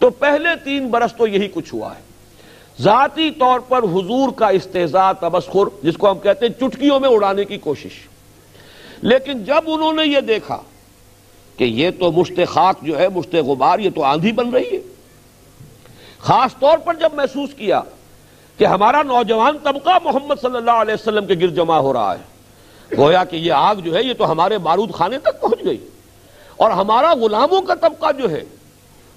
तो पहले तीन बरस तो यही कुछ हुआ है। जाती तौर पर हुजूर का इस्तेजा तबस्खुर, जिसको हम कहते हैं चुटकियों में उड़ाने की कोशिश। लेकिन जब उन्होंने ये देखा कि ये तो मुश्त खाक जो है, मुश्त गुबार, ये तो आंधी बन रही है। खास तौर पर जब महसूस किया कि हमारा नौजवान तबका मोहम्मद सल्लल्लाहु अलैहि वसल्लम के गिर जमा हो रहा है, गोया कि ये आग जो है, ये तो हमारे बारूद खाने तक पहुँच गई। और हमारा गुलामों का तबका जो है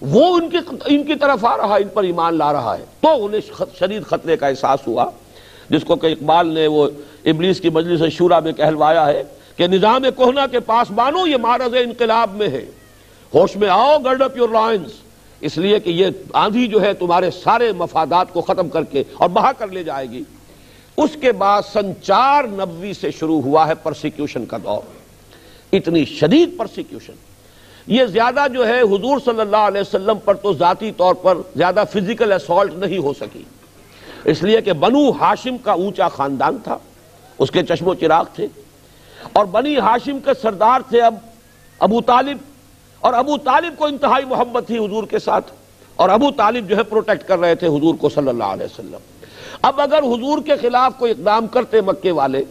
वो इनकी इनकी तरफ़ आ रहा है, इन पर ईमान ला रहा है। तो उन्हें शरीर खतरे का एहसास हुआ, जिसको कि इकबाल ने वो इबलीस की मजलिस शूरा में कहलवाया है कि निज़ाम कोहना के पास मानो ये मारज इनकलाब में है। होश में आओ गर्ड अप योर लॉयंस इसलिए कि ये आंधी जो है, तुम्हारे सारे मफादात को खत्म करके और बहा कर ले जाएगी। उसके बाद संचार नबी से शुरू हुआ है प्रोसिक्यूशन का दौर। इतनी शदीद प्रोसिक्यूशन ये ज़्यादा जो है हुजूर सल्लल्लाहु अलैहि वसल्लम पर तो जाती तौर पर ज़्यादा फ़िज़िकल असॉल्ट नहीं हो सकी। इसलिए कि बनु हाशिम का ऊँचा खानदान था, उसके चश्मो चिराग थे। और बनी हाशिम के सरदार थे अब अबू तालिब। और अबू तालिब को इंतहाई मोहब्बत थी हुजूर के साथ। और अबू तालिब जो है प्रोटेक्ट कर रहे थे हुजूर को सल्लल्लाहु अलैहि वसल्लम। अब अगर हुजूर के खिलाफ कोई इकदाम करते मक्के वाले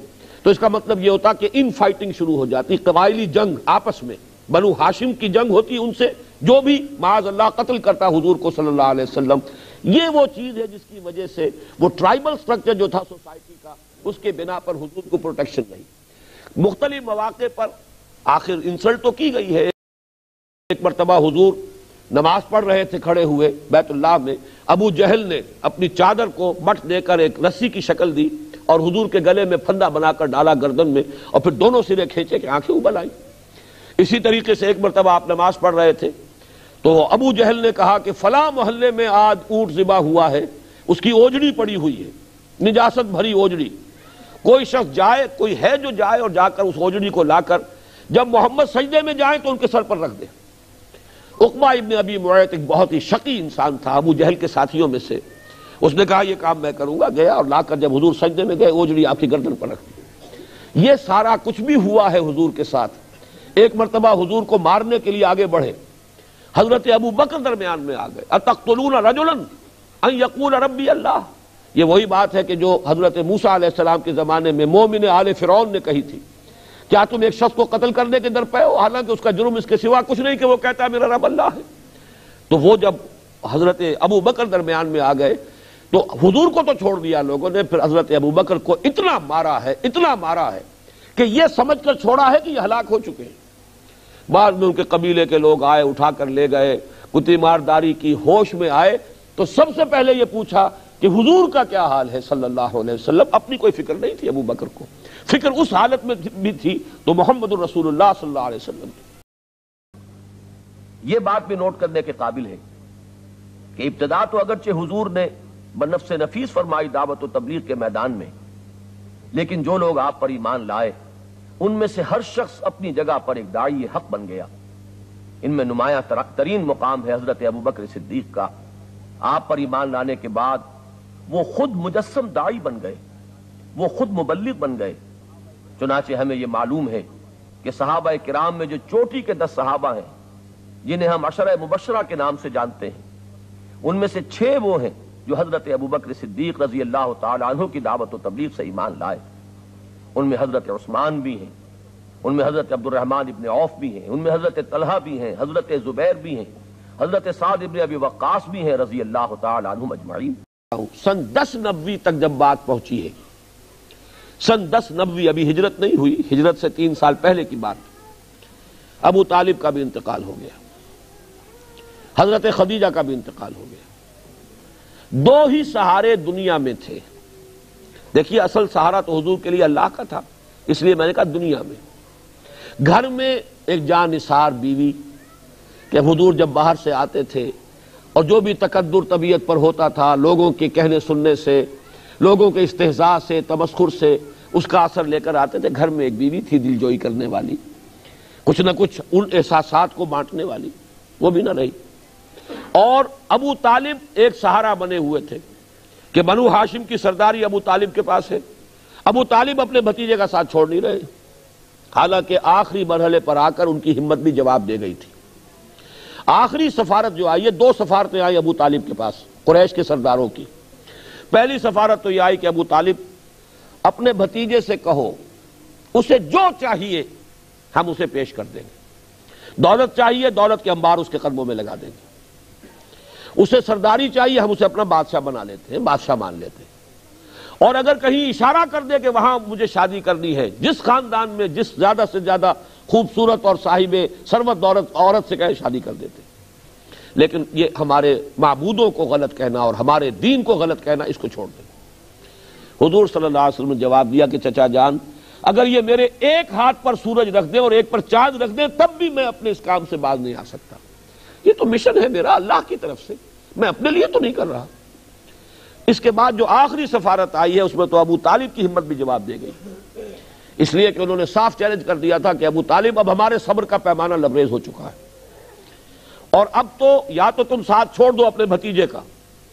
तो इसका मतलब यह होता कि इन फाइटिंग शुरू हो जाती, कबायली जंग आपस में। बनु हाशिम की जंग होती उनसे, जो भी माज अल्लाह कत्ल करता हुजूर को सल्लल्लाहु अलैहि वसल्लम। ये वो चीज़ है जिसकी वजह से वो ट्राइबल स्ट्रक्चर जो था सोसाइटी का, उसके बिना पर हुजूर को प्रोटेक्शन नहीं। मुख्तलिफ़ मौके पर आखिर इंसल्ट तो की गई है। एक मरतबा हुजूर नमाज़ पढ़ रहे थे, खड़े हुए बैतुल्लाह में। अबू जहल ने अपनी चादर को मट देकर एक रस्सी की शक्ल दी और हुजूर के गले में फंदा बनाकर डाला गर्दन में और फिर दोनों सिरे खींचे कि आँखें उबल आई। इसी तरीके से एक मरतबा आप नमाज़ पढ़ रहे थे तो अबू जहल ने कहा कि फला मोहल्ले में आज ऊँट जिबा हुआ है, उसकी ओजड़ी पड़ी हुई है, निजासत भरी ओजड़ी। कोई शख्स जाए, कोई है जो जाए और जाकर उस ओजड़ी को लाकर, जब मोहम्मद सजदे में जाए तो उनके सर पर रख दे। उकमा इबन अबी मुआत एक बहुत ही शकी इंसान था, अबू जहल के साथियों में से। उसने कहा यह काम मैं करूँगा, गया और लाकर जब हुजूर सजदे में गए, ओजड़ी आपकी गर्दन पर रख दी। ये सारा कुछ भी हुआ है हुजूर के साथ। एक मरतबा हुजूर को मारने के लिए आगे बढ़े। हज़रत अबू बकर दरमियान में आ गए। अतख्तलून रजुलन यकूल रबी अल्लाह। ये वही बात है कि जो हज़रत मूसा सलाम के जमाने में मोमिन आल फिरौन ने कही थी। क्या तुम एक शख्स को कत्ल करने के दर पे हो? हालाँकि उसका जुर्म इसके सिवा कुछ नहीं कि वो कहता है, मेरा रब अल्लाह है। तो वो जब हज़रत अबू बकर दरमियान में आ गए तो हुजूर को तो छोड़ दिया लोगों ने, फिर हज़रत अबू बकर को इतना मारा है, इतना मारा है कि ये समझ कर छोड़ा है कि ये हलाक हो चुके हैं। बाद में उनके कबीले के लोग आए, उठाकर ले गए कुतिमारदारी की होश में आए। तो सबसे पहले ये पूछा कि हुजूर का क्या हाल है सल्लल्लाहु अलैहि वसल्लम? अपनी कोई फ़िक्र नहीं थी अबू बकर को। फ़िक्र उस हालत में भी थी तो मोहम्मद रसूलुल्लाह सल्लल्लाहु अलैहि वसल्लम बात भी नोट करने के काबिल है कि इब्तदा तो अगरचे हुजूर ने बनफ से नफीस फरमाई दावत तबलीग के मैदान में, लेकिन जो लोग आप पर ईमान लाए उनमें से हर शख्स अपनी जगह पर एक दाई हक बन गया। इनमें नुमाया तरीन मुकाम है हज़रत अबू बकर सिद्दीक का। आप पर ईमान लाने के बाद वो खुद मुजस्म दाई बन गए। वो खुद मुबलिक बन गए। चुनाचे हमें यह मालूम है कि सहाबा किराम में जो चोटी के दस सहाबा हैं, जिन्हें हम अशर मुबशरा के नाम से जानते हैं, उनमें से छह वो हैं जो हज़रत अबू बकर सिद्दीक रज़ी अल्लाह तु की दावत तबलीग से ईमान लाए। उनमें हज़रत उस्मान भी हैं, उनमें हज़रत अब्दुलरहमान इबन औफ भी हैं, उनमें हज़रत तलहा भी हैं, हज़रत जुबैर भी हैं, हज़रत साद इबन अबी वक्कास भी हैं रज़ी अल्लाह तजमाई सन दस नब्बी तक जब बात पहुँची है, सन दस नब्बी अभी हिजरत नहीं हुई, हिजरत से तीन साल पहले की बात, अबू तालिब का भी इंतकाल हो गया, हज़रत खदीजा का भी इंतकाल हो गया, दो ही सहारे दुनिया में थे। देखिए, असल सहारा तो हजूर के लिए अल्लाह का था, इसलिए मैंने कहा दुनिया में। घर में एक जान निसार बीवी के हजूर जब बाहर से आते थे और जो भी तकदुर तबीयत पर होता था, लोगों के कहने सुनने से, लोगों के इस्तेजा से तमस्खुर से, उसका असर लेकर आते थे। घर में एक बीवी थी दिलजोई करने वाली, कुछ ना कुछ उन एहसास को बांटने वाली, वो भी ना रही। और अबू तालिब एक सहारा बने हुए थे। कि बनु हाशिम की सरदारी अबू तालिब के पास है। अबू तालिब अपने भतीजे का साथ छोड़ नहीं रहे। हालाँकि आखिरी मरहले पर आकर उनकी हिम्मत भी जवाब दे गई थी। आखिरी सफारत जो आई है, दो सफारतें आई अबू तालिब के पास, कुरैश के सरदारों की। पहली सफारत तो यह आई कि अबू तालिब, अपने भतीजे से कहो, उसे जो चाहिए, हम उसे पेश कर देंगे। दौलत चाहिए, दौलत के अंबार उसके कदमों में लगा देंगे। उसे सरदारी चाहिए, हम उसे अपना बादशाह बना लेते हैं, बादशाह मान लेते हैं। और अगर कहीं इशारा कर दे कि वहाँ मुझे शादी करनी है, जिस खानदान में, जिस ज़्यादा से ज़्यादा खूबसूरत और साहिब, सरवत दौलत औरत से कहे शादी कर देते। लेकिन ये हमारे मबूदों को गलत कहना और हमारे दीन को गलत कहना, इसको छोड़ दें। हजूर अलैहि ने जवाब दिया कि, चचा जान, अगर ये मेरे एक हाथ पर सूरज रख दे और एक पर चाँद रख दे, तब भी मैं अपने इस काम से बाज नहीं आ सकता। ये तो मिशन है मेरा, अल्लाह की तरफ़ से। मैं अपने लिए तो नहीं कर रहा। इसके बाद जो आखिरी सफारत आई है, उसमें तो अबू तालिब की हिम्मत भी जवाब दे गई। इसलिए कि उन्होंने साफ़ चैलेंज कर दिया था कि अबू तालिब अब हमारे सब्र का पैमाना लबरेज हो चुका है। और अब तो या तो तुम साथ छोड़ दो अपने भतीजे का,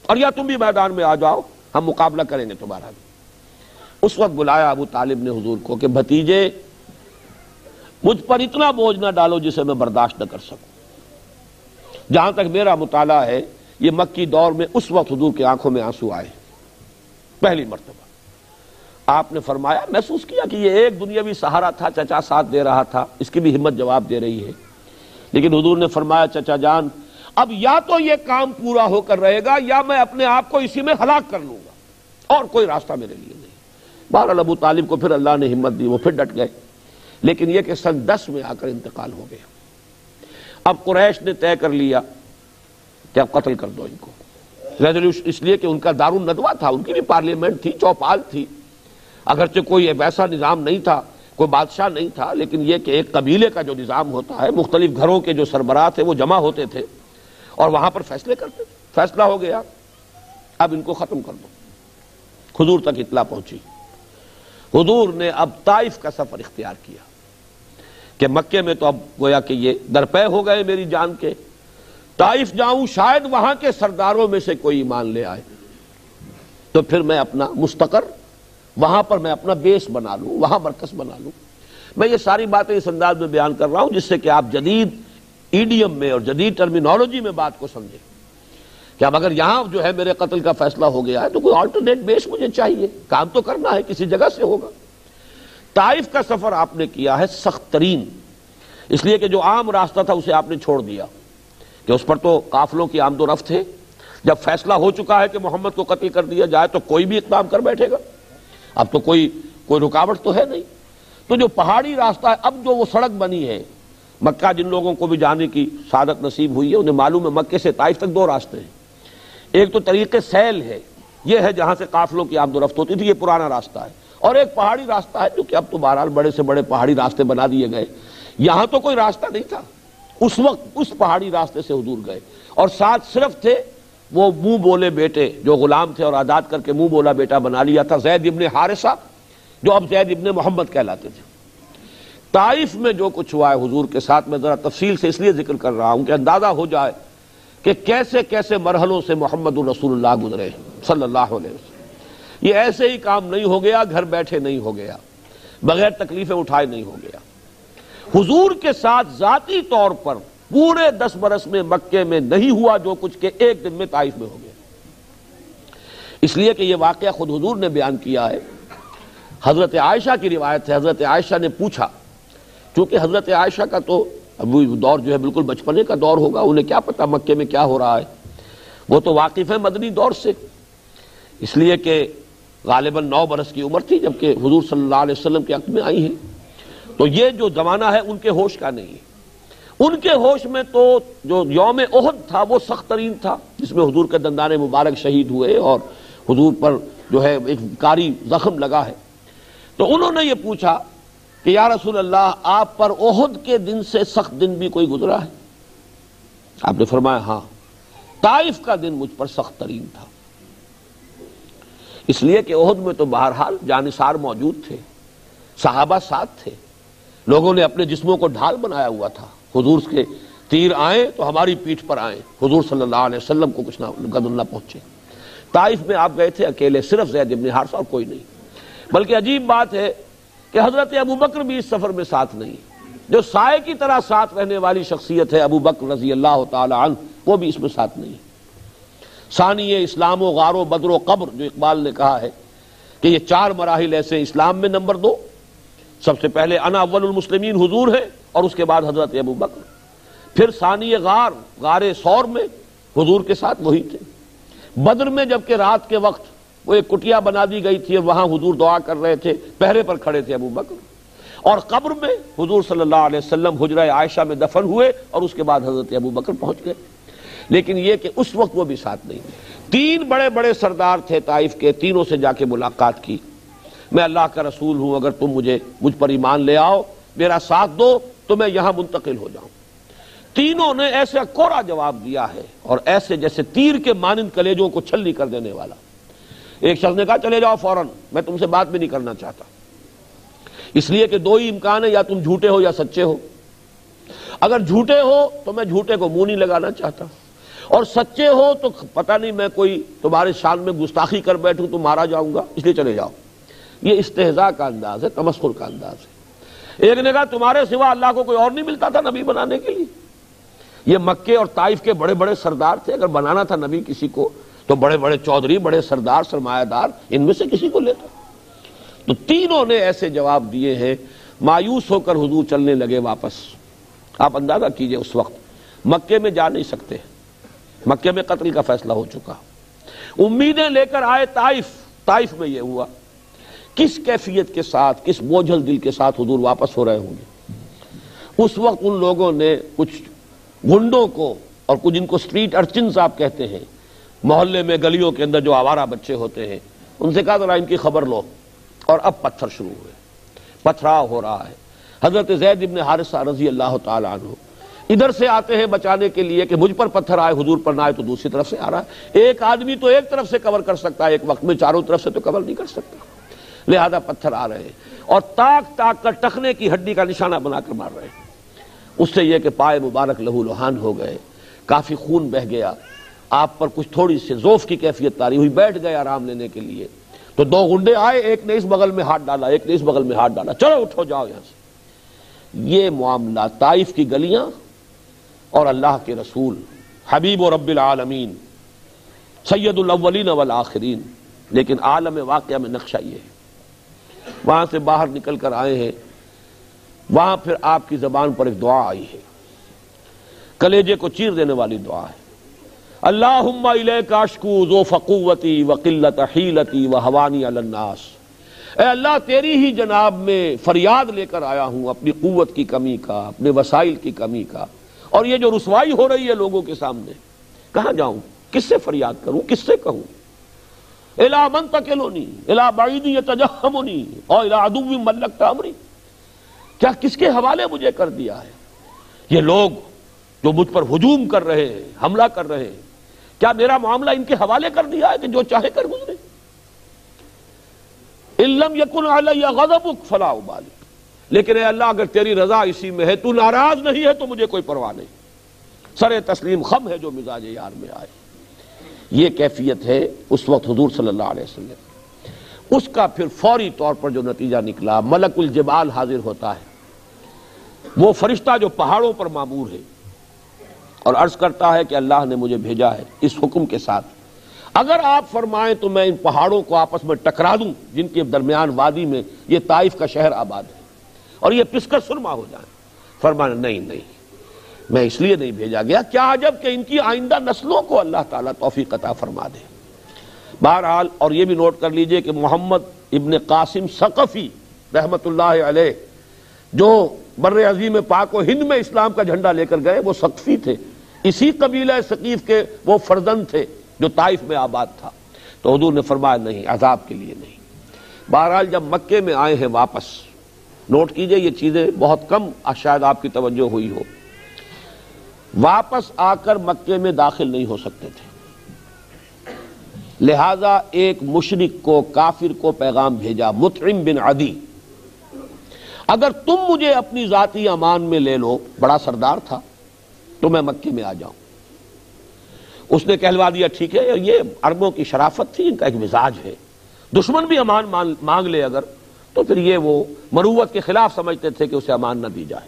और या तुम भी मैदान में आ जाओ, हम मुकाबला करेंगे तुम्हारा भी। उस वक्त बुलाया अबू तालिब ने हुजूर को कि, भतीजे, मुझ पर इतना बोझ ना डालो जिसे मैं बर्दाश्त न कर सकूँ। जहाँ तक मेरा मुताला है, ये मक्की दौर में उस वक्त हजूर की आँखों में आँसू आए। पहली मरतबा। आपने फरमाया, महसूस किया कि ये एक दुनियावी सहारा था, चचा साथ दे रहा था, इसकी भी हिम्मत जवाब दे रही है। लेकिन हजूर ने फरमाया, चचा जान, अब या तो ये काम पूरा होकर रहेगा, या मैं अपने आप को इसी में हलाक कर लूँगा, और कोई रास्ता मेरे लिए नहीं। बहरल अबू तालिब को फिर अल्लाह ने हिम्मत दी, वो फिर डट गए। लेकिन यह कि सन दस में आकर इंतकाल हो गया। अब कुरैश ने तय कर लिया कि अब कत्ल कर दो इनको। रेजोल्यूशन इसलिए कि उनका दारुन नदवा था, उनकी भी पार्लियामेंट थी, चौपाल थी। अगरचे कोई वैसा निज़ाम नहीं था, कोई बादशाह नहीं था, लेकिन यह कि एक कबीले का जो निज़ाम होता है, मुख्तलिफ़ घरों के जो सरबराह थे, वो जमा होते थे और वहाँ पर फैसले करते फैसला हो गया, अब इनको खत्म कर दो। खुजूर तक इतला पहुँची। हुजूर ने अब ताइफ का सफ़र इख्तियार किया। कि मक्के में तो अब गोया कि ये दरपे हो गए मेरी जान के। ताइफ जाऊँ, शायद वहाँ के सरदारों में से कोई ईमान ले आए। तो फिर मैं अपना मुस्तकर, वहाँ पर मैं अपना बेस बना लूँ, वहाँ मरकज बना लूँ। मैं ये सारी बातें इस अंदाज में बयान कर रहा हूँ, जिससे कि आप जदीद ईडीएम में और जदीद टर्मिनोलॉजी में बात को समझें। कि अब अगर यहाँ जो है मेरे कत्ल का फैसला हो गया है तो कोई ऑल्टरनेट बेस मुझे चाहिए। काम तो करना है, किसी जगह से होगा। ताइफ का सफ़र आपने किया है सख्त तरीन। इसलिए कि जो आम रास्ता था उसे आपने छोड़ दिया। कि उस पर तो काफलों की आमदोरफ थे जब फैसला हो चुका है कि मोहम्मद को कत्ल कर दिया जाए तो कोई भी इकदाम कर बैठेगा। अब तो कोई कोई रुकावट तो है नहीं। तो जो पहाड़ी रास्ता है, अब जो वो सड़क बनी है, मक्का जिन लोगों को भी जाने की सादत नसीब हुई है, उन्हें मालूम है मक्के से ताइफ तक दो रास्ते हैं। एक तो तरीके सैल है यह है जहाँ से काफलों की आमदोरफ्त होती थी, ये पुराना रास्ता है। और एक पहाड़ी रास्ता है, जो कि अब तो बहरहाल बड़े से बड़े पहाड़ी रास्ते बना दिए गए। यहाँ तो कोई रास्ता नहीं था। उस वक्त उस पहाड़ी रास्ते से हजूर गए। और साथ सिर्फ़ थे वो मुँह बोले बेटे, जो गुलाम थे और आज़ाद करके मुँह बोला बेटा बना लिया था, जैद इबन हारिसा, जो अब जैद इबन मोहम्मद कहलाते थे। ताइफ में जो कुछ हुआ है हजूर के साथ, में जरा तफसील से इसलिए ज़िक्र कर रहा हूँ कि अंदाज़ा हो जाए कि कैसे कैसे मरहलों से मोहम्मद रसूलुल्लाह गुजरे सल्लल्लाहु अलैहि वसल्लम। ये ऐसे ही काम नहीं हो गया, घर बैठे नहीं हो गया, बगैर तकलीफें उठाए नहीं हो गया। हुजूर के साथ जाती तौर पर पूरे दस बरस में मक्के में नहीं हुआ जो कुछ के एक दिन में ताइफ में हो गया। इसलिए कि यह वाक्य खुद हुजूर ने बयान किया है। हज़रत आयशा की रिवायत है, हज़रत आयशा ने पूछा क्योंकि हज़रत आयशा का तो अभी दौर जो है बिल्कुल बचपने का दौर होगा, उन्हें क्या पता मक्के में क्या हो रहा है? वो तो वाकिफ है मदनी दौर से। इसलिए कि गालिबन नौ बरस की उम्र थी, जबकि हजूर सल्लल्लाहु अलैहि वसल्लम के हक में आई हैं। तो ये जो जमाना है, उनके होश का नहीं है। उनके होश में तो जो योम ओहद था, वो सख्त तरीन था, जिसमें हजूर के दंदान मुबारक शहीद हुए और हजूर पर जो है, एक कारी जख्म लगा है। तो उन्होंने ये पूछा कि, या रसूल अल्लाह आप पर ओहद के दिन से सख्त दिन भी कोई गुजरा है? आपने फरमाया, हाँ, ताइफ का दिन मुझ पर सख्त तरीन था। इसलिए कि ओहद में तो बहरहाल जानिसार मौजूद थे, साहबा साथ थे। लोगों ने अपने जिस्मों को ढाल बनाया हुआ था। हुजूर के तीर आए तो हमारी पीठ पर आए। हुजूर सल्लल्लाहु अलैहि वसल्लम को कुछ ना गदल ना पहुँचे। ताइफ में आप गए थे अकेले, सिर्फ़ जैद इब्न हारसा और कोई नहीं। बल्कि अजीब बात है कि हज़रत अबू बकर भी इस सफ़र में साथ नहीं। जो साय की तरह साथ रहने वाली शख्सियत है अबू बकर रज़ी अल्लाह तन वो भी इसमें साथ नहीं। है सानी इस्लाम, गारो, बदरो, कब्र, जो इकबाल ने कहा है कि ये चार मराहल ऐसे इस्लाम में नंबर दो। सबसे पहले अना अव्वलमुसलिमीन हुजूर है और उसके बाद हज़रत अबू बकर। फिर सानी गार, गारे सौर में हुजूर के साथ वही थे। बद्र में जबकि रात के वक्त वो एक कुटिया बना दी गई थी वहाँ हुजूर दुआ कर रहे थे, पहरे पर खड़े थे अबू बकर। और कब्र में हुजूर सल्लल्लाहु अलैहि वसल्लम हुजरा आयशा में दफन हुए और उसके बाद हज़रत अबू बकर पहुँच गए। लेकिन यह कि उस वक्त वो भी साथ नहीं तीन बड़े बड़े सरदार थे ताइफ के, तीनों से जाके मुलाकात की। मैं अल्लाह का रसूल हूँ, अगर तुम मुझे, मुझ पर ईमान ले आओ, मेरा साथ दो तो मैं यहाँ मुंतकिल हो जाऊँ। तीनों ने ऐसे कोरा जवाब दिया है और ऐसे जैसे तीर के मानंद कलेजों को छलनी कर देने वाला। एक शख्स ने कहा, चले जाओ फ़ौरन, मैं तुमसे बात भी नहीं करना चाहता। इसलिए कि दो ही इम्कान है, या तुम झूठे हो या सच्चे हो। अगर झूठे हो तो मैं झूठे को मुँह नहीं लगाना चाहता। और सच्चे हो तो पता नहीं मैं कोई तुम्हारे शान में गुस्ताखी कर बैठूं तो मारा जाऊँगा, इसलिए चले जाओ। ये इस्तेजा का अंदाज है, तमस्कुर का अंदाज है। एक ने कहा, तुम्हारे सिवा अल्लाह को कोई और नहीं मिलता था नबी बनाने के लिए? ये मक्के और ताइफ के बड़े बड़े सरदार थे, अगर बनाना था नबी किसी को तो बड़े बड़े चौधरी, बड़े सरदार, सरमायादार, इनमें से किसी को लेता। तो तीनों ने ऐसे जवाब दिए हैं, मायूस होकर हुजूर चलने लगे वापस। आप अंदाज़ा कीजिए उस वक्त, मक्के में जा नहीं सकते। मक्के में कत्ल का फैसला हो चुका। उम्मीदें लेकर आए ताइफ। ताइफ में यह हुआ, किस कैफियत के साथ, किस बोझल दिल के साथ हुजूर वापस हो रहे होंगे? उस वक्त उन लोगों ने कुछ गुंडों को और कुछ इनको स्ट्रीट अर्चिन आप कहते हैं, मोहल्ले में गलियों के अंदर जो आवारा बच्चे होते हैं, उनसे कहा, जरा इनकी खबर लो। और अब पत्थर शुरू हुए। पथराव हो रहा है। हज़रत जैद इबन हारिसा रज़ी अल्लाह तु इधर से आते हैं बचाने के लिए कि मुझ पर पत्थर आए, हुजूर पर ना आए तो दूसरी तरफ़ से आ रहा है। एक आदमी तो एक तरफ़ से कवर कर सकता है, एक वक्त में चारों तरफ़ से तो कवर नहीं कर सकता। लिहाजा पत्थर आ रहे हैं। और ताक ताक कर टखने की हड्डी का निशाना बनाकर मार रहे हैं। उससे यह कि पाए मुबारक लहू लुहान हो गए, काफ़ी खून बह गया। आप पर कुछ थोड़ी सी जोफ की कैफियत तारी हुई, बैठ गए आराम लेने के लिए। तो दो गुंडे आए, एक ने इस बगल में हाथ डाला, एक ने इस बगल में हाथ डाला। चलो उठो जाओ यहाँ से। ये मामला ताइफ की गलियाँ और अल्लाह के रसूल, हबीब और रब्बिल आलमीन सैदुलवलिन वल आखिरीन। लेकिन आलम वाक़ में नक्शा ये है। वहाँ से बाहर निकल कर आए हैं। वहाँ फिर आपकी जबान पर एक दुआ आई है। कलेजे को चीर देने वाली दुआ है। अल्लाह काशकू जो फ़कूवती व हीलती व हवानी अलन्नास अल्लाह, तेरी ही जनाब में फरियाद लेकर आया हूँ अपनी कुत की कमी का, अपने वसाइल की कमी का। और ये जो रसवाई हो रही है लोगों के सामने, कहाँ जाऊँ? किससे फरियाद करूँ? किससे कहूँ? इला मन तकेलोनी, इला बाईदी तजहमनी और इला मल्लक तामरी क्या किसके हवाले मुझे कर दिया है? ये लोग जो मुझ पर हजूम कर रहे हैं, हमला कर रहे हैं, क्या मेरा मामला इनके हवाले कर दिया है कि जो चाहे कर गुजरे? इल्लम यकुन या गजबुक फला उबाली लेकिन अल्लाह, अगर तेरी रजा इसी में है, तू नाराज़ नहीं है तो मुझे कोई परवाह नहीं। सर तस्लीम खम है जो मिजाज यार में आए। ये कैफियत है उस वक्त हजूर अलैहि वसल्लम। उसका फिर फौरी तौर पर जो नतीजा निकला, मलकुल जबाल हाजिर होता है। वो फरिश्ता जो पहाड़ों पर मामूर है और अर्ज़ करता है कि अल्लाह ने मुझे भेजा है इस हुक्म के साथ। अगर आप फरमाएँ तो मैं इन पहाड़ों को आपस में टकरा दूँ, जिनके दरमियान वादी में ये ताइफ का शहर आबाद है। और ये पिसकर सुरमा हो जाए। फरमाना नहीं नहीं, मैं इसलिए नहीं भेजा गया क्या अजब कि इनकी आइंदा नस्लों को अल्लाह ताला तोफ़ी कता फरमा दे। बहरहाल, और ये भी नोट कर लीजिए कि मोहम्मद इबन कासिम सकफी रहमत जो बर अजीम पाक हिंद में इस्लाम का झंडा लेकर गए, वो सकफी थे। इसी कबीला सकीफ के वो फर्जन थे, जो ताइफ में आबाद था। तो हजूर ने फरमाया, नहीं, अजाब के लिए नहीं। बहरहाल, जब मक्के में आए हैं वापस नोट कीजिए, ये चीज़ें बहुत कम शायद आपकी तवज्जो हुई हो। वापस आकर मक्के में दाखिल नहीं हो सकते थे। लिहाजा एक मुशरक को, काफिर को पैगाम भेजा मुतरिम बिन अदी। अगर तुम मुझे अपनी जाति अमान में ले लो, बड़ा सरदार था तो मैं मक्के में आ जाऊँ। उसने कहलवा दिया, ठीक है, ये अरबों की शराफत थी, इनका एक मिजाज है। दुश्मन भी अमान मांग ले अगर तो फिर ये वो मरूवत के खिलाफ समझते थे कि उसे अमान न दी जाए।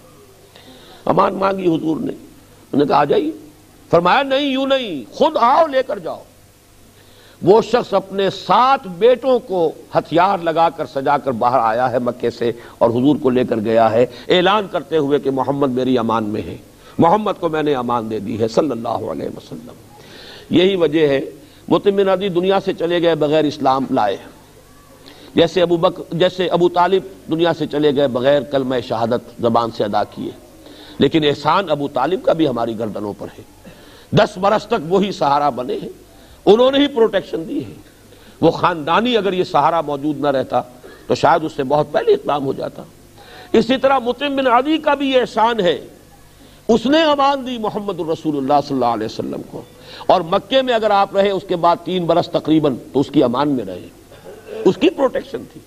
अमान मांगी हुजूर ने। उन्होंने कहा, आ जाइए। फरमाया, नहीं, यूँ नहीं, खुद आओ, लेकर जाओ। वो शख्स अपने सात बेटों को हथियार लगाकर सजाकर बाहर आया है मक्के से और हुजूर को लेकर गया है। ऐलान करते हुए कि मोहम्मद मेरी अमान में है। मोहम्मद को मैंने अमान दे दी है, सल्लल्लाहु अलैहि वसल्लम। यही वजह है, मुतमिन दुनिया से चले गए बगैर इस्लाम लाए जैसे अबू बक, जैसे अबू तालिब दुनिया से चले गए, बगैर कलम शहादत जबान से अदा किए। लेकिन एहसान अबू तालिब का भी हमारी गर्दनों पर है। दस बरस तक वही सहारा बने हैं। उन्होंने ही प्रोटेक्शन दी है। वो खानदानी अगर ये सहारा मौजूद न रहता तो शायद उससे बहुत पहले इकलाम हो जाता। इसी तरह मुतिम बिन अदी का भी एहसान है। उसने अमान दी मोहम्मद रसूलुल्लाह सल्लल्लाहु अलैहि वसल्लम को। और मक्के में अगर आप रहे, उसके बाद तीन बरस तकरीबन तो उसकी अमान में रहे। उसकी प्रोटेक्शन थी।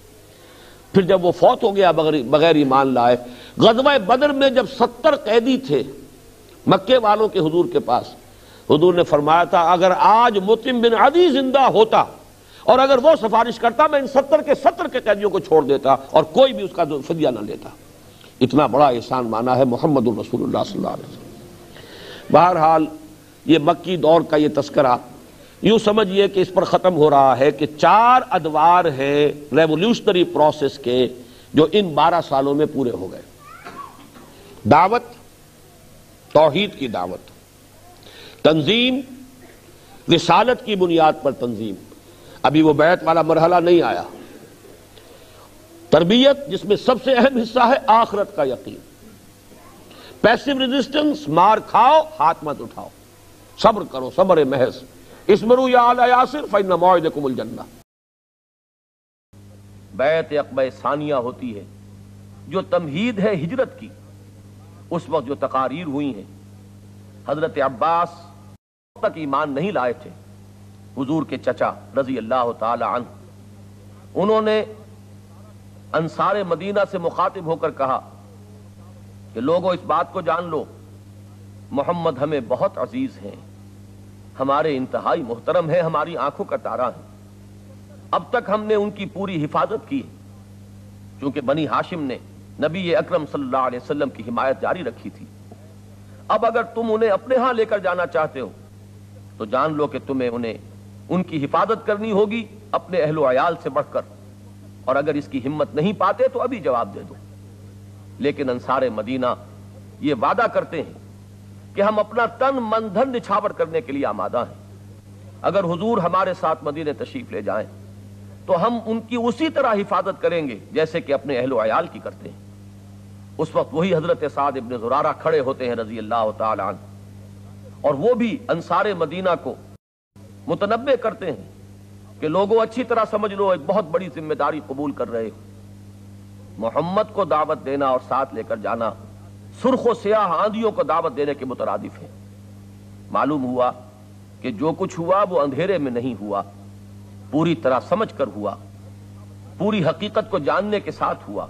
फिर जब वो फौत हो गया, बगैर ईमान लाए, गजवा बदर में जब सत्तर कैदी थे, मक्के वालों के हजूर के पास, हजूर ने फरमाया था, अगर आज मुतिम बिन अदी ज़िंदा होता और अगर वो सिफारिश करता, मैं इन सत्तर के सत्तर के कैदियों को छोड़ देता और कोई भी उसका फिदिया ना लेता। इतना बड़ा एहसान माना है मोहम्मद बहरहाल, ये मक्की दौर का ये तस्करा यूँ समझिए कि इस पर ख़त्म हो रहा है कि चार अदवार हैं रेवोल्यूशनरी प्रोसेस के, जो इन बारह सालों में पूरे हो गए। दावत, तोहीद की दावत। तंजीम, रिसालत की बुनियाद पर तंजीम। अभी वो बैत वाला मरहला नहीं आया। तरबियत, जिसमें सबसे अहम हिस्सा है आखरत का यकीन। पैसिव रेजिस्टेंस, मार खाओ, हाथ मत उठाओ। सब्र करो सब्र महज इसमरू यासिर फ़ैन मोद कुमुल जन्ना बैत अकब सानिया होती है जो तमहीद है हिजरत की उस वक्त जो तकारीर हुई हैं हज़रत अब्बास तक ईमान नहीं लाए थे हुजूर के चचा रज़ी अल्लाह तन उन्होंने अंसार मदीना से मुखातिब होकर कहा कि लोगों इस बात को जान लो मोहम्मद हमें बहुत अज़ीज़ हैं हमारे इंतहाई मोहतरम है, हमारी आँखों का तारा है। अब तक हमने उनकी पूरी हिफाजत की है। क्योंकि बनी हाशिम ने नबी अकरम वसल्लम की हिमायत जारी रखी थी। अब अगर तुम उन्हें अपने यहाँ लेकर जाना चाहते हो तो जान लो कि तुम्हें उन्हें उनकी हिफाजत करनी होगी अपने अहलो अयाल से बढ़कर। और अगर इसकी हिम्मत नहीं पाते तो अभी जवाब दे दो। लेकिन अंसार मदीना ये वादा करते हैं कि हम अपना तन मन धन निछावर करने के लिए आमादा हैं। अगर हुजूर हमारे साथ मदीने तशरीफ़ ले जाएँ तो हम उनकी उसी तरह हिफाजत करेंगे जैसे कि अपने अहलो अयाल की करते हैं। उस वक्त वही हज़रत साद इबन जुरारा खड़े होते हैं रज़ी अल्लाह तन और वो भी अंसार मदीना को मुतनबे करते हैं कि लोगों अच्छी तरह समझ लो, एक बहुत बड़ी ज़िम्मेदारी कबूल कर रहे हो। मोहम्मद को दावत देना और साथ लेकर जाना सुर्ख सियाह आंधियों को दावत देने के मुतरदिफ है। मालूम हुआ कि जो कुछ हुआ, वो अंधेरे में नहीं हुआ। पूरी तरह समझ कर हुआ। पूरी हकीकत को जानने के साथ हुआ।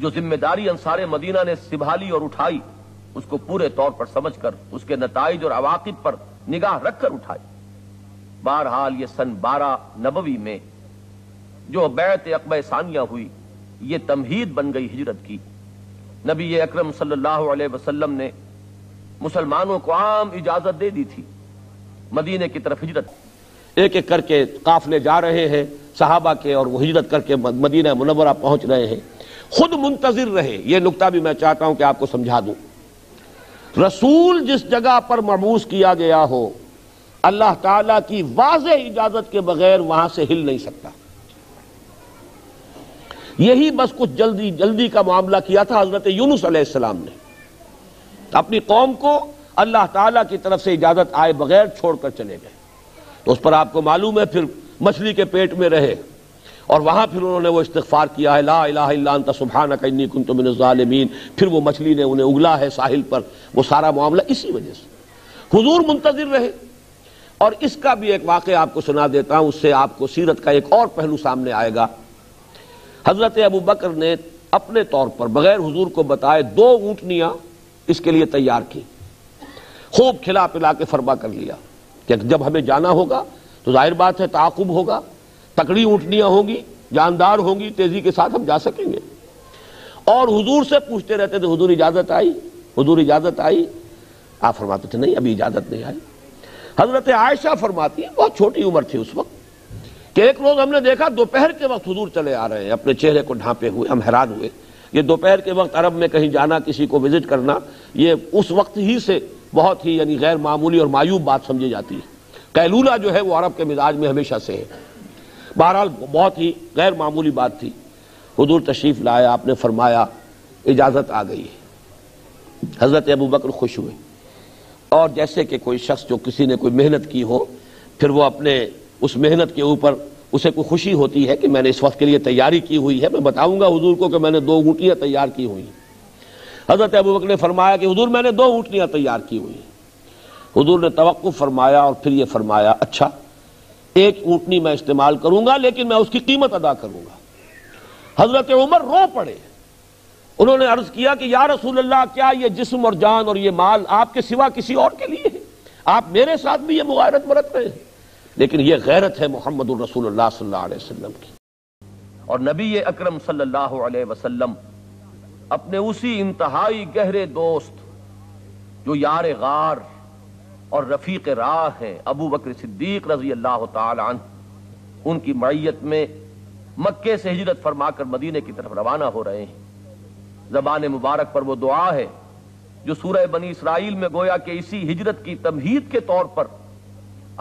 जो ज़िम्मेदारी अंसार मदीना ने संभाली और उठाई, उसको पूरे तौर पर समझकर, उसके नतज और अवाकिब पर निगाह रखकर उठाई। बहरहाल ये सन बारह नबवी में, जो बैत अकब सानिया हुई, ये तमहीद बन गई हिजरत की। नबी अकरम वसल्लम ने मुसलमानों को आम इजाज़त दे दी थी। मदीने की तरफ़ हिजरत। एक एक करके काफले जा रहे हैं, सहाबा के और वो हिजरत करके मदीना मुनवरा पहुँच रहे हैं। खुद मुंतजिर रहे, ये नुकता भी मैं चाहता हूँ कि आपको समझा दूँ। रसूल जिस जगह पर मबूस किया गया हो, अल्लाह ताला की वाज इजाज़त के बगैर वहाँ से हिल नहीं सकता। यही बस कुछ जल्दी जल्दी का मामला किया था हज़रत यूनुस अलैहिस्सलाम ने। अपनी कौम को अल्लाह ताला की तरफ़ से इजाज़त आए बगैर छोड़कर चले गए। तो उस पर आपको मालूम है, फिर मछली के पेट में रहे। और वहाँ फिर उन्होंने वो इस्तफार किया है ला सुबहाना कन्नी कुन तो मिनजालमीन फिर वो मछली ने उन्हें उगला है साहिल पर। वो सारा मामला इसी वजह से। हुजूर मुंतजिर रहे। और इसका भी एक वाक़ आपको सुना देता हूँ, उससे आपको सीरत का एक और पहलू सामने आएगा। हज़रत अबू बकर ने अपने तौर पर बगैर हुजूर को बताए दो ऊंटनियाँ इसके लिए तैयार की। खूब खिला पिला के फरमा कर लिया कि जब हमें जाना होगा तो ज़ाहिर बात है ताकुब होगा, तकड़ी ऊंटनियाँ होंगी, जानदार होंगी, तेज़ी के साथ हम जा सकेंगे। और हुजूर से पूछते रहते थे, हुजूर, इजाज़त आई? हजूर, इजाज़त आई। आप फरमाते थे, नहीं, अभी इजाज़त नहीं आई। हज़रत आयशा फरमाती है, बहुत छोटी उम्र थी उस वक्त। कि एक रोज हमने देखा, दोपहर के वक्त हजूर चले आ रहे हैं, अपने चेहरे को ढांपे हुए हम हैरान हुए। ये दोपहर के वक्त अरब में कहीं जाना, किसी को विज़िट करना, ये उस वक्त ही से बहुत ही, यानी गैर मामूली और मायूब बात समझी जाती है। कैलूला जो है, वो अरब के मिजाज में हमेशा से है। बहरहाल, बहुत ही गैर मामूली बात थी। हजूर तशरीफ़ लाया, आपने फरमाया, इजाज़त आ गई है। हज़रत अबू बकर खुश हुए। और जैसे कि कोई शख्स जो किसी ने कोई मेहनत की हो, फिर वो अपने उस मेहनत के ऊपर उसे कोई खुशी होती है कि मैंने इस वक्त के लिए तैयारी की हुई है। मैं बताऊँगा हजूर को कि मैंने दो ऊँटियाँ तैयार की हुई हज़रत अबू बकर ने फरमाया कि, हजूर, मैंने दो ऊँटनियाँ तैयार की हुई हजूर ने तवक् फरमाया और फिर यह फरमाया अच्छा एक ऊँटनी मैं इस्तेमाल करूँगा, लेकिन मैं उसकी कीमत अदा करूँगा। हज़रत उमर रो पड़े। उन्होंने अर्ज़ किया कि, या रसूल अल्लाह क्या ये जिस्म और जान और ये माल आपके सिवा किसी और के लिए है? आप मेरे साथ भी ये मुगारत बरत रहे हैं। लेकिन यह गैरत है मोहम्मद वसल्लम की। और नबी अकरम सल्लल्लाहु अपने उसी इंतहाई गहरे दोस्त जो यार गार और रफीक राह हैं, अबू बकर सिद्दीक रज़ी अल्लाह तन मैयत में मक्के से हिजरत फरमाकर मदीने की तरफ़ रवाना हो रहे हैं। जबान मुबारक पर वो दुआ है, जो सूरह बनी इसराइल में गोया के इसी हिजरत की तमहीद के तौर पर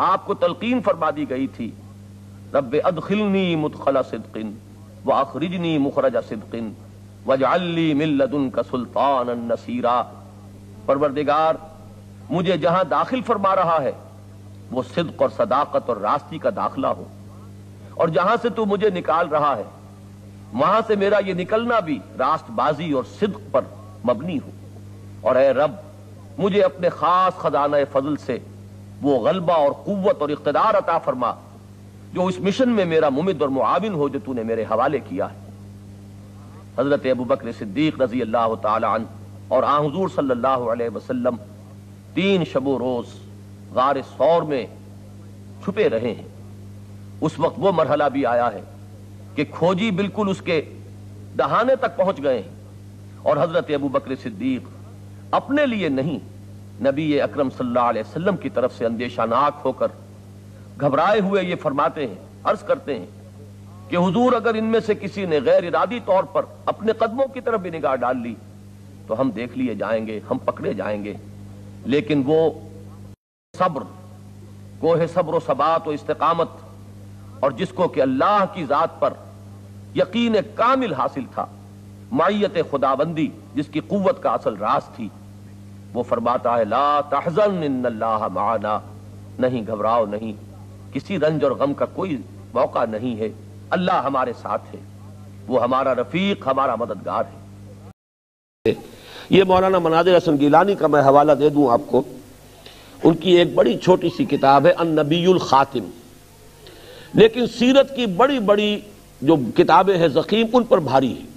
आपको तलकीन फरमा दी गई थी। रब अदखिलनी मुदखला सिद्किन, व अखरिजनी मुखरजा सिद्किन, वजअल्ली मिल्लदुन का सुल्तान नसीरा। परवरदिगार, मुझे जहाँ दाखिल फरमा रहा है, वो सिद्क और सदाकत और रास्ती का दाखिला हो। और जहाँ से तू मुझे निकाल रहा है, वहाँ से मेरा ये निकलना भी रास्तबाजी और सिद्क पर मबनी हो। और ए रब, मुझे अपने खास खजाना फजल से वो गलबा और कुत और इकतदार अता फरमा, जो इस मिशन में मेरा मुमिद और मुआविन हो जो तूने मेरे हवाले किया है। हज़रत अबू बकर सिद्दीक रज़ी अल्लाह तन और आहजूर सल्लल्लाहु तीन शबो रोज गार सौर में छुपे रहे हैं। उस वक्त वो मरहला भी आया है कि खोजी बिल्कुल उसके दहाने तक पहुँच गए हैं और हज़रत अबू बकर सिद्दीक अपने लिए नहीं नबी अकरम सल्लल्लाहु की तरफ़ से अंदेशानाक होकर घबराए हुए ये फरमाते हैं, अर्ज़ करते हैं कि हुजूर अगर इनमें से किसी ने गैर इरादी तौर पर अपने कदमों की तरफ़ भी निगाह डाल ली तो हम देख लिए जाएँगे, हम पकड़े जाएँगे। लेकिन वो सब्र कोहे सब्र सबात और इस्तकामत और जिसको कि अल्लाह की जात पर यकीन कामिल हासिल था माइत खुदाबंदी जिसकी कुत का असल राज थी वो फरमाता है, ला तहजन माना। नहीं, घबराओ नहीं। किसी रंज और गम का कोई मौका नहीं है। अल्लाह हमारे साथ है। वो हमारा रफीक, हमारा मददगार है। ये मौलाना मनाजिर हसन गिलानी का मैं हवाला दे दूँ आपको। उनकी एक बड़ी छोटी सी किताब है अन नबील खातिम। लेकिन सीरत की बड़ी बड़ी जो किताबें हैं, जखीम, उन पर भारी है।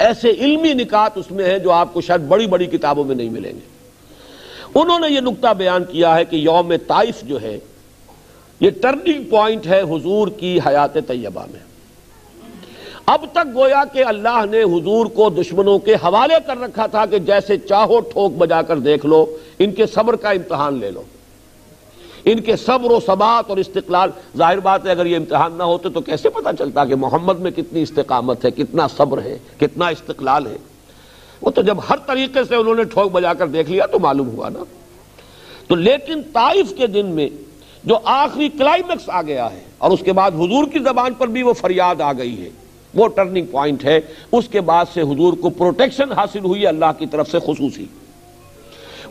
ऐसे इल्मी निकात उसमें है जो आपको शायद बड़ी बड़ी किताबों में नहीं मिलेंगे। उन्होंने ये नुकता बयान किया है कि यौम ताइफ जो है, ये टर्निंग पॉइंट है हुजूर की हयात तैयबा में। अब तक गोया कि अल्लाह ने हुजूर को दुश्मनों के हवाले कर रखा था कि जैसे चाहो ठोक बजाकर देख लो, इनके सब्र का इम्तहान ले लो। इनके सब्र सबात और इस्तकलाल। ज़ाहिर बात है, अगर ये इम्तहान ना होते तो कैसे पता चलता कि मोहम्मद में कितनी इस्तकामत है, कितना सब्र है, कितना इस्तकलाल है? वो तो जब हर तरीके से उन्होंने ठोक बजाकर देख लिया तो मालूम हुआ ना। तो लेकिन ताइफ के दिन में जो आखिरी क्लाइमेक्स आ गया है, और उसके बाद हुजूर की जबान पर भी वो फरियाद आ गई है, वो टर्निंग पॉइंट है। उसके बाद से हुजूर को प्रोटेक्शन हासिल हुई अल्लाह की तरफ़ से खसूसी।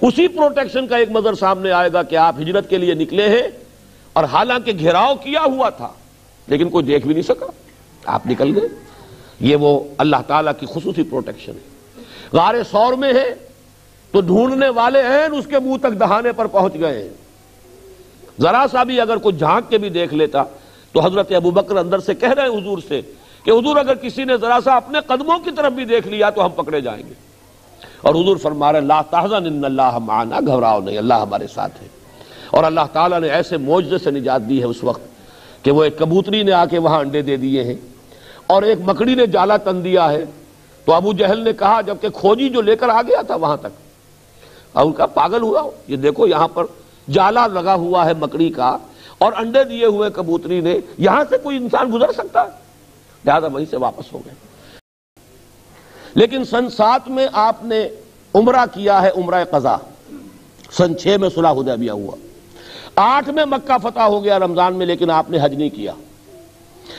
उसी प्रोटेक्शन का एक मजर सामने आएगा कि आप हिजरत के लिए निकले हैं और हालाँकि घेराव किया हुआ था, लेकिन कोई देख भी नहीं सका। आप निकल गए। ये वो अल्लाह ताला की खसूसी प्रोटेक्शन है। गारे सौर में है तो ढूँढने वाले हैं, उसके मुँह तक दहाने पर पहुँच गए हैं। जरा सा भी अगर कोई झाँक के भी देख लेता तो हज़रत अबू बकर अंदर से कह रहे हैं हुजूर से, कि हुजूर अगर किसी ने जरा सा अपने कदमों की तरफ़ भी देख लिया तो हम पकड़े जाएँगे। और हजूर फरमा रहे, ला ताजन अल्लाह माना, घबराओ नहीं, अल्लाह हमारे साथ है। और अल्लाह ताला ने ऐसे मौजे से निजात दी है उस वक्त कि वो एक कबूतरी ने आके वहाँ अंडे दे दिए हैं और एक मकड़ी ने जाला तन दिया है। तो अबू जहल ने कहा, जबकि खोजी जो लेकर आ गया था वहाँ तक और उनका पागल हुआ हो ये देखो यहाँ पर जाला लगा हुआ है मकड़ी का और अंडे दिए हुए कबूतरी ने, यहाँ से कोई इंसान गुजर सकता है? लिहाजा वहीं से वापस हो गए। लेकिन सन सात में आपने उमरा किया है उमरा कजा। सन छह में सुलह हुदैबिया हुआ। आठ में मक्का फतह हो गया रमज़ान में, लेकिन आपने हज नहीं किया।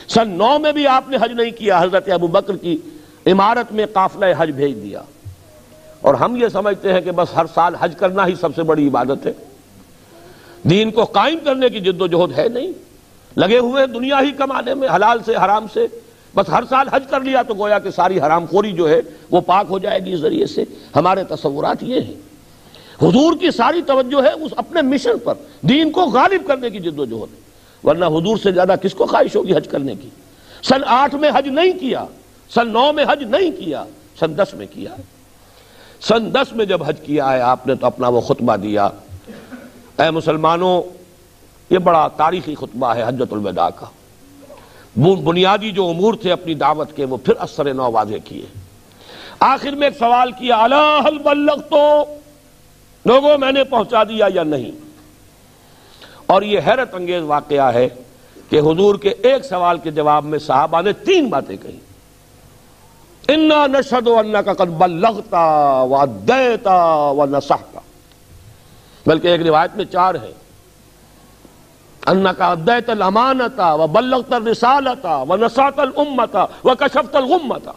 सन नौ में भी आपने हज नहीं किया। हज़रत अबू बकर की इमारत में काफिला हज भेज दिया। और हम ये समझते हैं कि बस हर साल हज करना ही सबसे बड़ी इबादत है। दीन को कायम करने की जिद्दोजहद है नहीं। लगे हुए दुनिया ही कमाने में, हलाल से, हराम से। बस हर साल हज कर लिया तो गोया कि सारी हराम खोरी जो है, वो पाक हो जाएगी इस ज़रिए से। हमारे तस्वुरात ये हैं। हुजूर की सारी तवज्जो है उस अपने मिशन पर, दीन को गालिब करने की जिद्दोजहद वरना हुजूर से ज़्यादा किसको ख्वाहिश होगी हज करने की? सन आठ में हज नहीं किया, सन नौ में हज नहीं किया, सन दस में किया। सन दस में जब हज किया है, आपने तो अपना वो खुतबा दिया। ए मुसलमानों, ये बड़ा तारीखी खुतबा है हजरतुलविदा का। बुनियादी जो अमूर थे अपनी दावत के, वो फिर असर नौ वाजे किए। आखिर में एक सवाल किया अलाहल बल्लक तो लोगों, मैंने पहुँचा दिया या नहीं? और यह हैरत अंगेज वाकया है कि हुजूर के एक सवाल के जवाब में साहबा ने तीन बातें कही। इन्ना नशद अन्ना का कद बल्लगता व देता व नसाहता। बल्कि एक रिवायत में चार है। अन्ना का अद्दैत अमानता व बल्लगतर रिसालता व नसातल उम्मता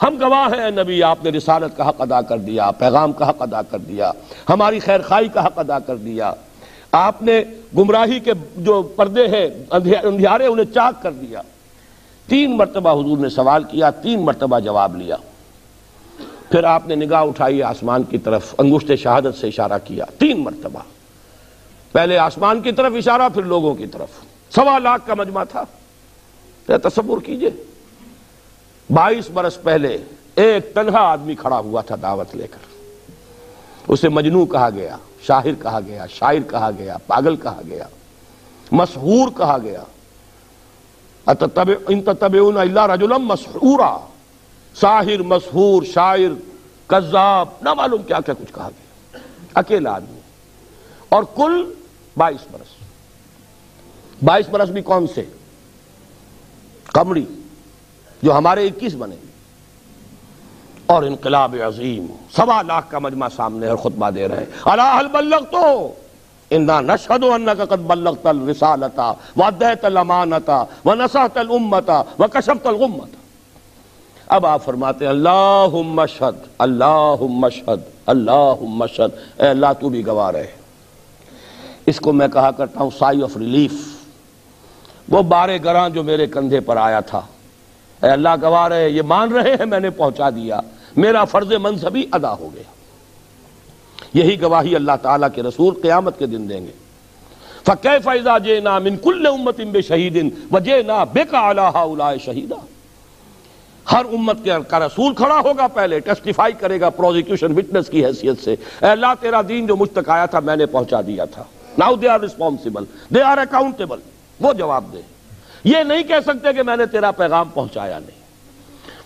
हम गवाह हैं नबी आपने रिसालत का हक अदा कर दिया पैगाम का हक अदा कर दिया हमारी खैर खाई का हक अदा कर दिया आपने गुमराही के जो पर्दे हैं अंधियारे उन्हें चाक कर दिया तीन मरतबा हुजूर ने सवाल किया तीन मरतबा जवाब लिया फिर आपने निगाह उठाई आसमान की तरफ़ अंगुश्त शहादत से इशारा किया तीन मरतबा पहले आसमान की तरफ़ इशारा, फिर लोगों की तरफ़। सवा लाख का मजमा था। तस्वुर कीजिए। बाईस बरस पहले एक तनहा आदमी खड़ा हुआ था दावत लेकर। उसे मजनू कहा गया, शाहिर कहा गया, शायर कहा गया, पागल कहा गया, मशहूर कहा गया। इन तबेन रजुलम मशहूरा साहिर मशहूर, शायर कज्जाब ना मालूम क्या क्या कुछ कहा गया। अकेला आदमी। और कुल बाईस बरस। बाईस बरस भी कौन से? कमड़ी जो हमारे इक्कीस बने। और इनकलाब अजीम, सवा लाख का मजमा सामने और खुतबा दे रहे अलाहल बल्लग तो इन्ना नशद कद बल्लग तल रिसालता व तल अमानता व नसा तल उम्मता व कशब तल उम्मता। अब आप फरमाते हैं अल्लाह मशद अल्लाह मशद अल्लाह मशद अल्लाह तू भी गवा रहे। इसको मैं कहा करता हूँ साई ऑफ़ रिलीफ वो बारे गरां जो मेरे कंधे पर आया था। अल्लाह गवा रहे ये मान रहे हैं, मैंने पहुँचा दिया। मेरा फ़र्ज़ मनसबी अदा हो गया। यही गवाही अल्लाह ताला के रसूल क्यामत के दिन देंगे। फ़कै फ़ैज़ा जे ना मिनकुल्ल उम्मत बे शहीदिन वजे ना बेका अला शहीदा। हर उम्मत के का रसूल खड़ा होगा पहले टेस्टिफाई करेगा प्रोजिक्यूशन विटनेस की हैसियत से। अल्लाह तेरा दीन जो मुझ तक आया था, मैंने पहुँचा दिया था। Now they are responsible they are accountable वो जवाब दे। ये नहीं कह सकते कि मैंने तेरा पैगाम पहुँचाया नहीं।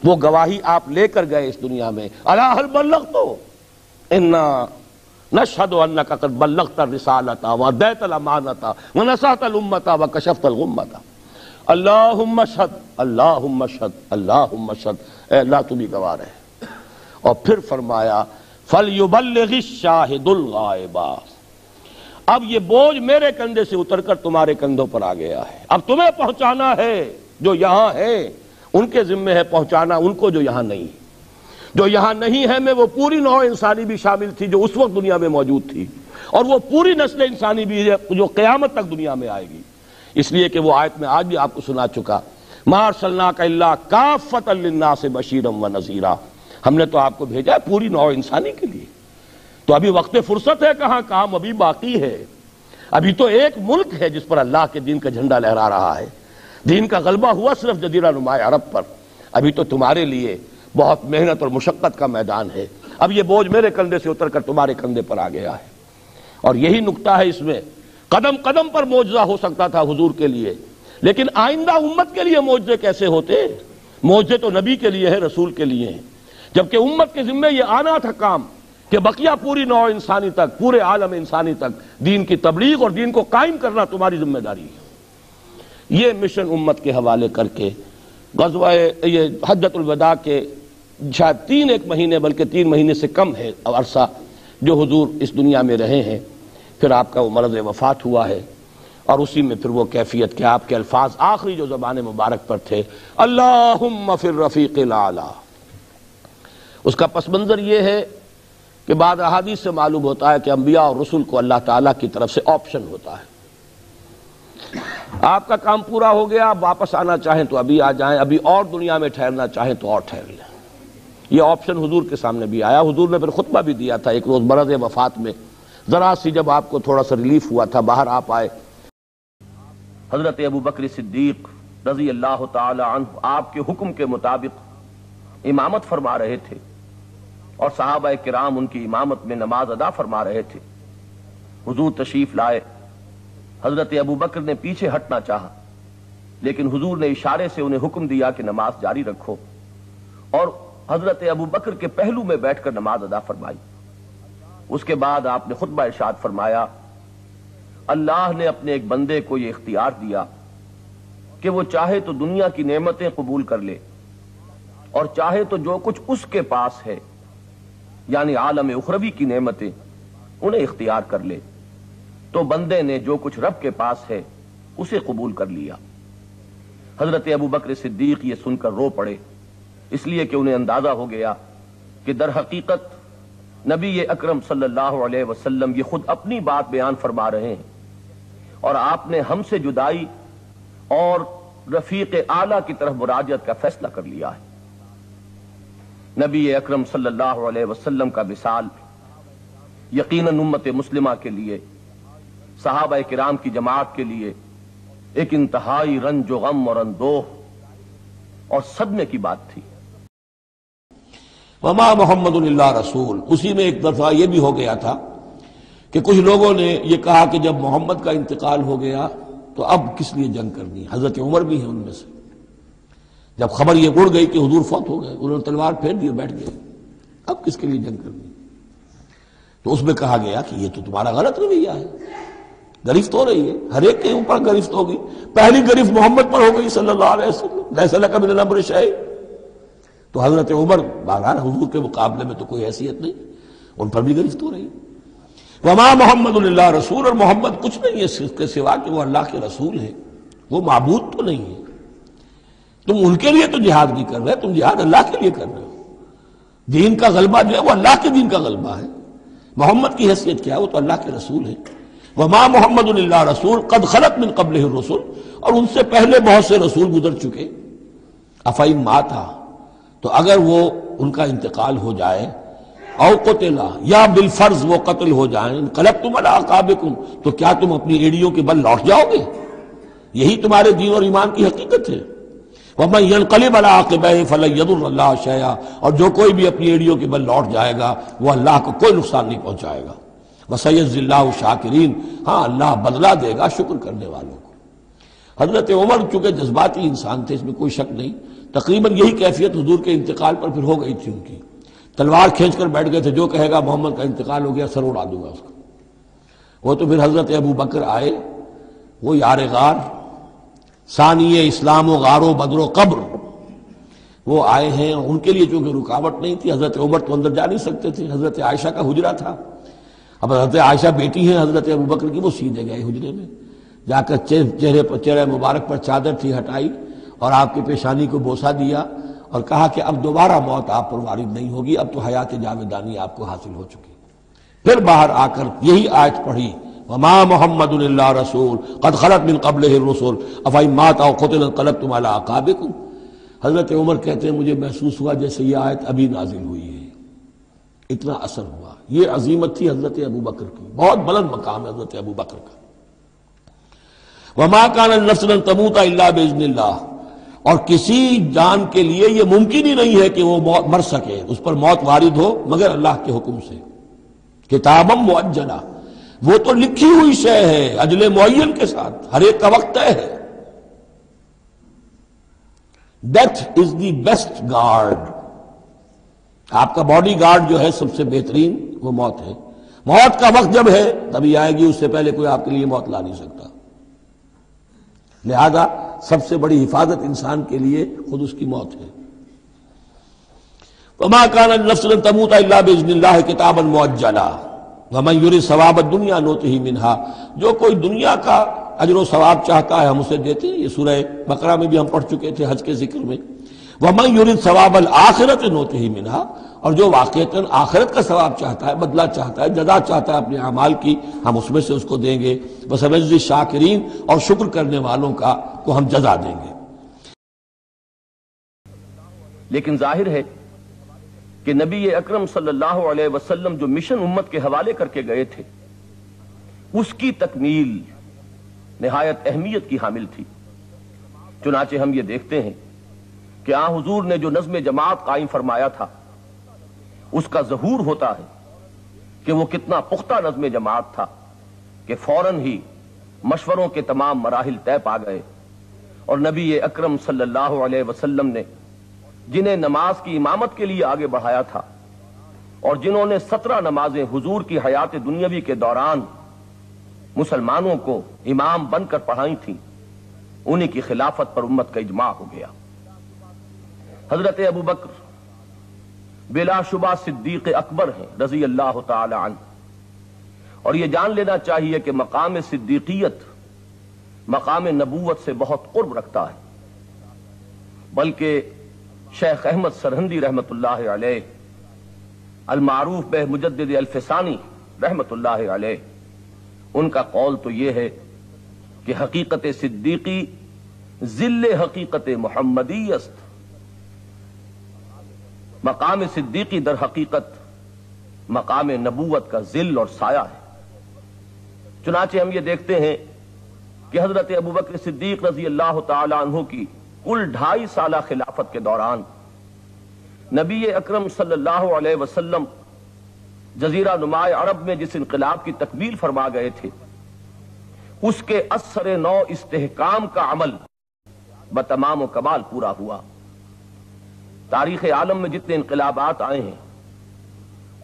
वो गवाही आप लेकर गए इस दुनिया में। अलाहल बल्लग तो इन्ना नशद अन्न का बल्लगता रिसालता व दैतल अमानता व नसातल उम्मता व कशफतल गुम्मता अल्लाह मशद अल्लाह मशद अल्लाह मशद अल्लाह तुम्हें गवा रहे। और फिर फरमाया फल युबल शाहिदुल गायबा। अब ये बोझ मेरे कंधे से उतरकर तुम्हारे कंधों पर आ गया है। अब तुम्हें पहुंचाना है जो यहाँ है। उनके जिम्मे है पहुंचाना उनको जो यहाँ नहीं जो यहाँ नहीं है, में वो पूरी नौ इंसानी भी शामिल थी जो उस वक्त दुनिया में मौजूद थी। और वो पूरी नस्ल इंसानी भी जो क्यामत तक दुनिया में आएगी। इसलिए कि वो आयत में आज भी आपको सुना चुका मार सल्ला का काफत से बशीरम व नजीरा। हमने तो आपको भेजा है पूरी नौ इंसानी के लिए। तो अभी वक्त फुर्सत है कहाँ, काम अभी बाकी है। अभी तो एक मुल्क है जिस पर अल्लाह के दिन का झंडा लहरा रहा है। दिन का गलबा हुआ सिर्फ़ जजीरा नुमाए अरब पर। अभी तो तुम्हारे लिए बहुत मेहनत और मुशक्कत का मैदान है। अब ये बोझ मेरे कंधे से उतरकर तुम्हारे कंधे पर आ गया है। और यही नुकता है इसमें। कदम कदम पर मुआवजा हो सकता था हुजूर के लिए। लेकिन आइंदा उम्मत के लिए मुआवजे कैसे होते? मुआवजे तो नबी के लिए है, रसूल के लिए है। जबकि उम्मत के जिम्मे यह आना था काम। कि बकिया पूरी नौ इंसानी तक, पूरे आलम इंसानी तक, दीन की तबलीग और दीन को कायम करना तुम्हारी ज़िम्मेदारी है। ये मिशन उम्मत के हवाले करके, गजवा ये हजतुलवदा के शायद तीन एक महीने, बल्कि तीन महीने से कम है अरसा जो हुजूर इस दुनिया में रहे हैं। फिर आपका वो मर्ज वफात हुआ है और उसी में फिर वो कैफियत के आपके अल्फाज आखिरी जो जबान मुबारक पर थे अल्लाह फिर रफ़ीक आला। उसका पस मंज़र ये है कि बाद अहादी से मालूम होता है कि अम्बिया और रसुल को अल्लाह ताला की तरफ़ से ऑप्शन होता है। आपका काम पूरा हो गया, आप वापस आना चाहें तो अभी आ जाएँ, अभी और दुनिया में ठहरना चाहें तो और ठहर लें। यह ऑप्शन हुजूर के सामने भी आया। हुजूर ने फिर खुतबा भी दिया था एक रोज बरद वफात में। जरा सी जब आपको थोड़ा सा रिलीफ हुआ था, बाहर आप आए। हज़रत अबू बकर सिद्दीक रज़ी अल्लाह आपके हुक्म के मुताबिक इमामत फरमा रहे थे। और साहब किराम उनकी इमामत में नमाज़ अदा फरमा रहे थे। हुजूर तशरीफ़ लाए। हज़रत अबू बकर ने पीछे हटना चाहा, लेकिन हुजूर ने इशारे से उन्हें हुक्म दिया कि नमाज़ जारी रखो और हज़रत अबू बकर के पहलू में बैठकर नमाज़ अदा फरमाई। उसके बाद आपने खुतबा इशाद फरमाया, अल्लाह ने अपने एक बंदे को यह इख्तियार दिया कि वो चाहे तो दुनिया की नेमतें कबूल कर ले और चाहे तो जो कुछ उसके पास है यानी आलम उखरवी की नेमतें, उन्हें इख्तियार कर ले। तो बंदे ने जो कुछ रब के पास है, उसे कबूल कर लिया। हज़रत अबू बकर सिद्दीक ये सुनकर रो पड़े, इसलिए कि उन्हें अंदाज़ा हो गया कि दर हकीकत नबी अकरम सल्लल्लाहु अलैहि वसल्लम ये खुद अपनी बात बयान फरमा रहे हैं। और आपने हमसे जुदाई और रफीक आला की तरफ़ मुराजत का फैसला कर लिया है। नबी अकरम सल्लल्लाहु अलैहि वसल्लम का विसाल यकीनन उम्मत मुस्लिमा के लिए, सहाबा किराम की जमात के लिए एक इंतहाई रंज गम और अंदोह और सदमे की बात थी। ममा मोहम्मद रसूल। उसी में एक दफ़ा यह भी हो गया था कि कुछ लोगों ने यह कहा कि जब मोहम्मद का इंतकाल हो गया तो अब किस लिए जंग करनी हज़रत उमर भी है उनमें से। जब खबर यह उड़ गई कि हजूर फौत हो गए, उन्होंने तलवार फेर दिए बैठ गए। अब किसके लिए जंग करनी तो उसमें कहा गया कि यह तो तुम्हारा गलत रवैया है। गिरफ्त हो रही है। हर एक के ऊपर गिरफ्त होगी। पहली गिरफ्त मोहम्मद पर हो गई सल्लाह तो हज़रत उमर बहरहाल हजूर के मुकाबले में तो कोई हैसियत नहीं। उन पर भी गिरफ्त हो रही। वमा मोहम्मद रसूल, और मोहम्मद कुछ नहीं है सिवा कि वो अल्लाह के रसूल है। वो मबूद तो नहीं है। तुम उनके लिए तो जिहाद नहीं कर रहे तुम जिहाद अल्लाह के लिए कर रहे हो। दीन का गलबा जो है, वो अल्लाह के दीन का गलबा है। मोहम्मद की हैसियत क्या है? वो तो अल्लाह के रसूल है। वह माँ मोहम्मद रसूल, कद खलत मिन कबल रसूल। और उनसे पहले बहुत से रसूल गुजर चुके। अफाई माँ था। तो अगर वो उनका इंतकाल हो जाए औकतला या बिलफर्ज वो कत्ल हो जाए कलब तुम अलाकाबिकुम तो क्या तुम अपनी एड़ियों के बल लौट जाओगे? यही तुम्हारे दीन और ईमान की हकीकत है। वह कलिब अलाकब फल्ला शया। और जो कोई भी अपनी एड़ियों के बल लौट जाएगा वह अल्लाह को कोई नुकसान नहीं पहुंचाएगा। वसैजिल्ला शाकिरीन। हाँ अल्लाह बदला देगा शुक्र करने वालों को। हज़रत उमर चूँकि जज्बाती इंसान थे, इसमें कोई शक नहीं। तकरीबन यही कैफियत हजूर के इंतकाल पर फिर हो गई थी उनकी। तलवार खींच कर बैठ गए थे, जो कहेगा, मोहम्मद का इंतकाल हो गया, सर उड़ा दूँगा उसका। वो तो फिर हज़रत अबू बकर आए, वो यार गार सानिय इस्लाम गारो बदरो कब्र। वो आए हैं, उनके लिए चूँकि रुकावट नहीं थी, हज़रत उमर तो अंदर जा नहीं सकते थे, हज़रत आयशा का हुजरा था। अब हज़रत आयशा बेटी है, हज़रत अबू बकर की, वो सीधे गए हुजरे में। जाकर चेहरे पर, चेहरे मुबारक पर चादर थी हटाई और आपकी पेशानी को बोसा दिया और कहा कि अब दोबारा मौत आप पर वारिद नहीं होगी, अब तो हयात जावेदानी आपको हासिल हो चुकी। फिर बाहर आकर यही आयत पढ़ी वमा मोहम्मद रसूल कद खलत बिन कबल रसूल अफाई मात आओ खुतल कलब तुम्हारा हज़रत उमर कहते हैं मुझे महसूस हुआ जैसे ये आयत अभी नाजिल हुई है इतना असर हुआ ये अजीमत थी हज़रत अबू बकर की बहुत बुलंद मकाम है हज़रत अबू बकर का वमा कान नफसन अल्लाह बेजन और किसी जान के लिए यह मुमकिन ही नहीं है कि वो मर सके उस पर मौत वारिद हो मगर अल्लाह के हुक्म से किताबम मुअज्जला वो तो लिखी हुई शय है, अजले मुन के साथ, हर एक का वक्त तय है। Death is the best guard आपका बॉडी गार्ड जो है, सबसे बेहतरीन, वो मौत है। मौत का वक्त जब है, तभी आएगी, उससे पहले कोई आपके लिए मौत ला नहीं सकता। लिहाजा, सबसे बड़ी हिफाजत इंसान के लिए खुद उसकी मौत है। वमा कान नफ्सल तमूत किताबन मुअज्जला। वमन सवाब दुनिया नोत ही मिनहा। जो कोई दुनिया का अजर सवाब चाहता है, हम उसे देते हैं। ये सूरह बकरा में भी हम पढ़ चुके थे हज के ज़िक्र में। वमन युरिद सवाब आखिरत नोत ही मिनहा। और जो वाक़ता आखिरत का सवाब चाहता है, बदला चाहता है, जदा चाहता है अपने अमाल की, हम उसमें से उसको देंगे। बस बसमज शाकिरीन और शुक्र करने वालों का को हम जजा देंगे। लेकिन ज़ाहिर है कि नबी अकरम सल्लल्लाहु अलैहि वसल्लम जो मिशन उम्मत के हवाले करके गए थे, उसकी तकमील नहायत अहमियत की हामिल थी। चुनाचे हम ये देखते हैं कि आ हुजूर ने जो नज्म जमात कायम फरमाया था, उसका जहूर होता है कि वो कितना पुख्ता नज्म जमात था कि फ़ौरन ही मशवरों के तमाम मराहल तय पा गए। और नबी अकरम सल्लल्लाहु अलैहि वसल्लम ने जिन्हें नमाज़ की इमामत के लिए आगे बढ़ाया था और जिन्होंने सत्रह नमाजें हुजूर की हयात दुनियावी के दौरान मुसलमानों को इमाम बनकर पढ़ाई थी, उन्हीं की खिलाफत पर उम्मत का इजमा हो गया। हज़रत अबू बकर बिलाशुबा सिद्दीक अकबर हैं रज़ी अल्लाह तन और यह जान लेना चाहिए कि मकाम सिद्दीकियत, मकाम नबूवत से बहुत कुर्ब रखता है, बल्कि शेख अहमद सरहंदी रहमत अलमारूफ बह मुजद अल्फसानी रहमत उनका कौल तो यह है कि हकीकत सिद्दीकी जिल हकीकत मोहम्मदी अस्त मकाम सिद्दीकी दर हकीकत, मकाम नबूवत का जिल और साया है। चुनाचे हम ये देखते हैं कि हज़रत अबू बकर सिद्दीक रज़ी अल्लाह तु की कुल ढाई साल खिलाफत के दौरान नबी अक्रम सल्लल्लाहु जजीरा नुमाए अरब में जिस इनकलाब की तकमील फरमा गए थे, उसके असर नौ इस्तेकाम का अमल ब तमाम कमाल पूरा हुआ। तारीख आलम में जितने इनकलाबात आए हैं,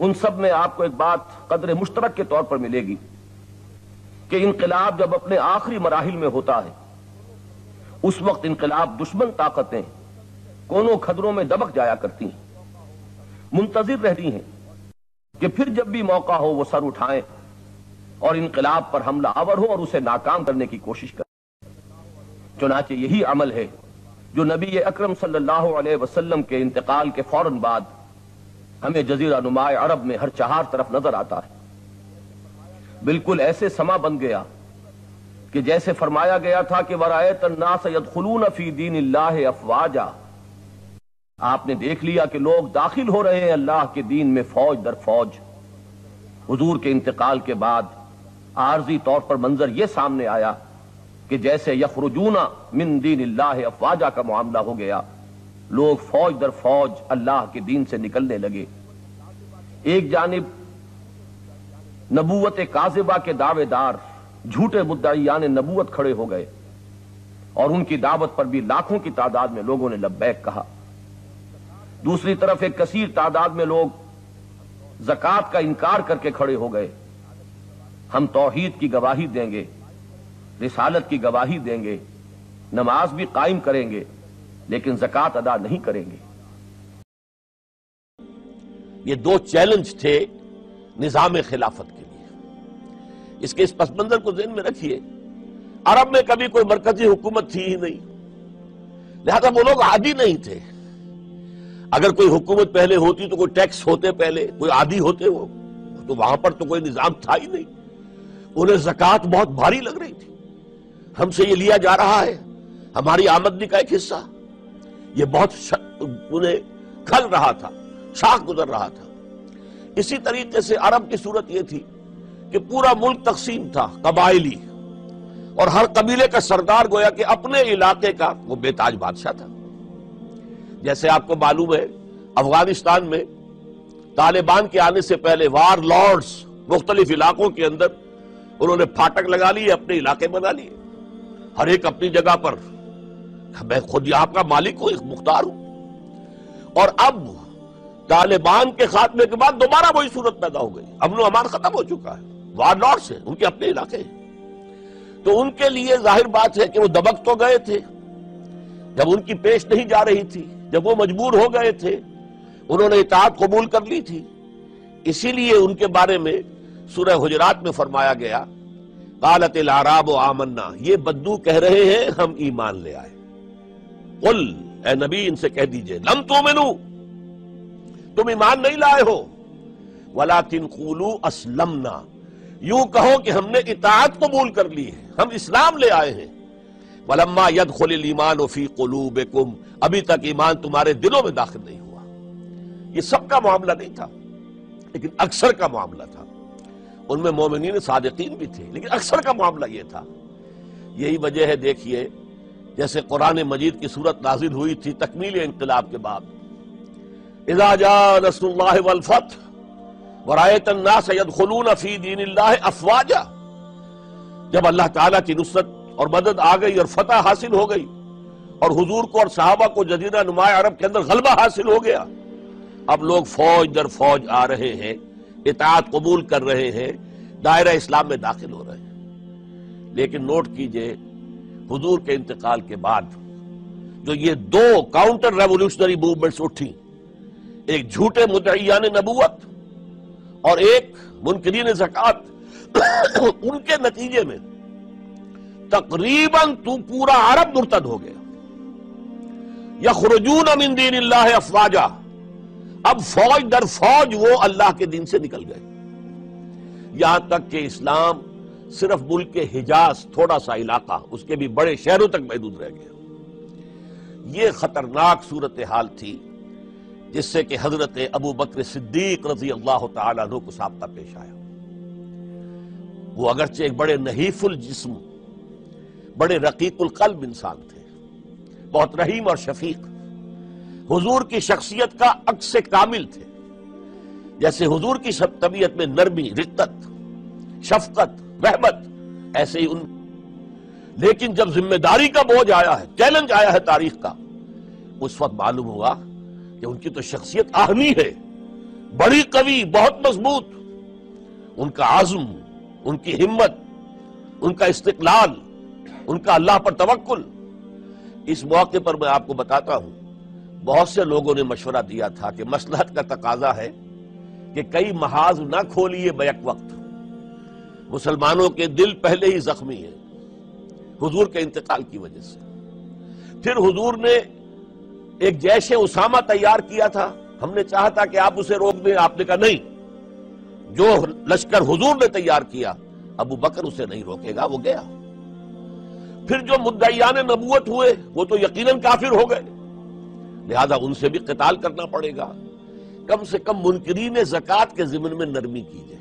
उन सब में आपको एक बात कदर मुश्तरक के तौर पर मिलेगी कि इनकलाब जब अपने आखिरी मराहल में होता है उस वक्त इनकलाब दुश्मन ताकतें कोनों खदरों में दबक जाया करती हैं। मुंतजिर रहती हैं कि फिर जब भी मौका हो वो सर उठाएँ और इनकलाब पर हमला आवर हो और उसे नाकाम करने की कोशिश करें। चुनाचे यही अमल है जो नबी अकरम सल्लल्लाहु के इंतकाल के फ़ौरन बाद हमें जजीरा नुमाए अरब में हर चार तरफ़ नज़र आता है। बिल्कुल ऐसे समा बन गया कि जैसे फरमाया गया था कि वराय तन्ना सैद खलून फ़ी दीन अल्लाह अफवाजा। आपने देख लिया कि लोग दाखिल हो रहे हैं अल्लाह के दीन में फौज दर फौज। हजूर के इंतकाल के बाद आर्जी तौर पर मंजर यह सामने आया कि जैसे यखरुजूना मिन दीन अल्लाह अफवाजा का मामला हो गया, लोग फौज दर फौज अल्लाह के दीन से निकलने लगे। एक जानब नबूवत काजिबा के दावेदार झूठे मुद्दायान नबूवत खड़े हो गए और उनकी दावत पर भी लाखों की तादाद में लोगों ने लब्बैक कहा। दूसरी तरफ़ एक कसीर तादाद में लोग जक़ात का इनकार करके खड़े हो गए। हम तोहीद की गवाही देंगे, रिसालत की गवाही देंगे, नमाज़ भी कायम करेंगे, लेकिन जक़ात अदा नहीं करेंगे। ये दो चैलेंज थे निज़ाम खिलाफत के। इसके इस पसमंजर को जहन में रखिए। अरब में कभी कोई मरकजी हुकूमत थी ही नहीं। लिहाजा वो लोग आदि नहीं थे। अगर कोई हुकूमत पहले होती तो कोई टैक्स होते पहले, कोई आदि होते वो तो वहाँ पर तो कोई निज़ाम था ही नहीं। उन्हें जक़ात बहुत भारी लग रही थी। हमसे ये लिया जा रहा है। हमारी आमदनी का एक हिस्सा। ये बहुत उन्हें खल रहा था शाख गुजर रहा था। इसी तरीके से अरब की सूरत यह थी। कि पूरा मुल्क तकसीम था, कबायली। और हर कबीले का सरदार गोया कि अपने इलाके का वो बेताज बादशाह था। जैसे आपको मालूम है, अफ़गानिस्तान में तालिबान के आने से पहले वार लॉर्ड्स मुख्तलिफ़ इलाकों के अंदर उन्होंने फाटक लगा लिए, अपने इलाके बना लिए। हर एक अपनी जगह पर, मैं खुद यहाँ का मालिक हूँ मुख्तार हूँ। और अब तालिबान के खात्मे के बाद दोबारा वही सूरत पैदा हो गई। अमन अमान खत्म हो चुका है। वार लॉर्ड्स है उनके अपने इलाके हैं। तो उनके लिए ज़ाहिर बात है कि वो दबक तो गए थे। जब उनकी पेश नहीं जा रही थी, जब वो मजबूर हो गए थे, उन्होंने इतात कबूल कर ली थी। इसीलिए उनके बारे में सूरह हुजरात में फरमाया गया, कालत आराब आमन्ना। ये बद्दू कह रहे हैं, हम ईमान ले आए। कुल, ए नबी, इनसे कह दीजिए, लम तो मेनू तुम ईमान नहीं लाए हो। वला तिनकूलू असलमना। यूँ कहो कि हमने इतात कबूल कर ली है, हम इस्लाम ले आए हैं। वलम्मा यद खुल ईमान फ़ी कलूब अभी तक ईमान तुम्हारे दिलों में दाखिल नहीं हुआ। ये सबका मामला नहीं था, लेकिन अक्सर का मामला था। उनमें मोमिन सादकीन भी थे, लेकिन अक्सर का मामला यह था। यही वजह है, देखिए, जैसे कुरान मजीद की सूरत नाजिल हुई थी तकमील इनकलाब के बाद। इजाजा वरायतना सैद खलून फ़ी दीन अफवाजा। जब अल्लाह ताला की नुसरत और मदद आ गई और फतह हासिल हो गई और हुजूर को और साहबा को जजीरा नुमा अरब के अंदर गलबा हासिल हो गया, अब लोग फौज दर फौज आ रहे हैं इतात कबूल कर रहे हैं, दायरा इस्लाम में दाखिल हो रहे हैं। लेकिन नोट कीजिए, हुजूर के इंतकाल के बाद जो ये दो काउंटर रेवोल्यूशनरी मूवमेंट्स उठी, एक झूठे मुद्दयान नबूवत और एक मुनकरीन जक़ात उनके नतीजे में तकरीबन तू पूरा अरब मुर्तद हो गया। यखरजून अमिन दीन अफवाजा। अब फौज दर फौज वो अल्लाह के दिन से निकल गए। यहाँ तक कि इस्लाम सिर्फ़ मुल्क के हिजाज थोड़ा सा इलाका, उसके भी बड़े शहरों तक महदूद रह गया। ये खतरनाक सूरत हाल थी। जिससे कि हज़रत अबू बकर सिद्दीक रज़ी अल्लाह तु को साबता पेश आया। वो अगरचे एक बड़े नहीफुल जिस्म, बड़े रकीकुल कल्ब इंसान थे। बहुत रहीम और शफीक। हुजूर की शख्सियत का अक्स कामिल थे। जैसे हुजूर की सब तबीयत में नरमी रिक्कत शफकत, रहमत, ऐसे ही उन लेकिन जब ज़िम्मेदारी का बोझ आया है, चैलेंज आया है तारीख का, उस वक्त मालूम हुआ कि उनकी तो शख्सियत आहनी है। बड़ी कवि, बहुत मज़बूत। उनका आज़म, उनकी हिम्मत, उनका इस्तकलाल, उनका अल्लाह पर तवक्कुल। इस मौके पर मैं आपको बताता हूँ, बहुत से लोगों ने मशवरा दिया था कि मसलहत का तकाजा है कि कई महाज ना खोलिए बैक वक्त। मुसलमानों के दिल पहले ही जख्मी है, हुजूर के इंतकाल की वजह से। फिर हुजूर ने एक जैश उसामा तैयार किया था। हमने चाहा था कि आप उसे रोक दें। आपने कहा, नहीं। जो लश्कर हुजूर ने तैयार किया, अबू बकर उसे नहीं रोकेगा, वो गया। फिर जो मुद्दयान नबूत हुए, वो तो यकीनन काफिर हो गए। लिहाजा उनसे भी कताल करना पड़ेगा। कम से कम मुनकरीन जक़ात के जिमन में नरमी कीजिए।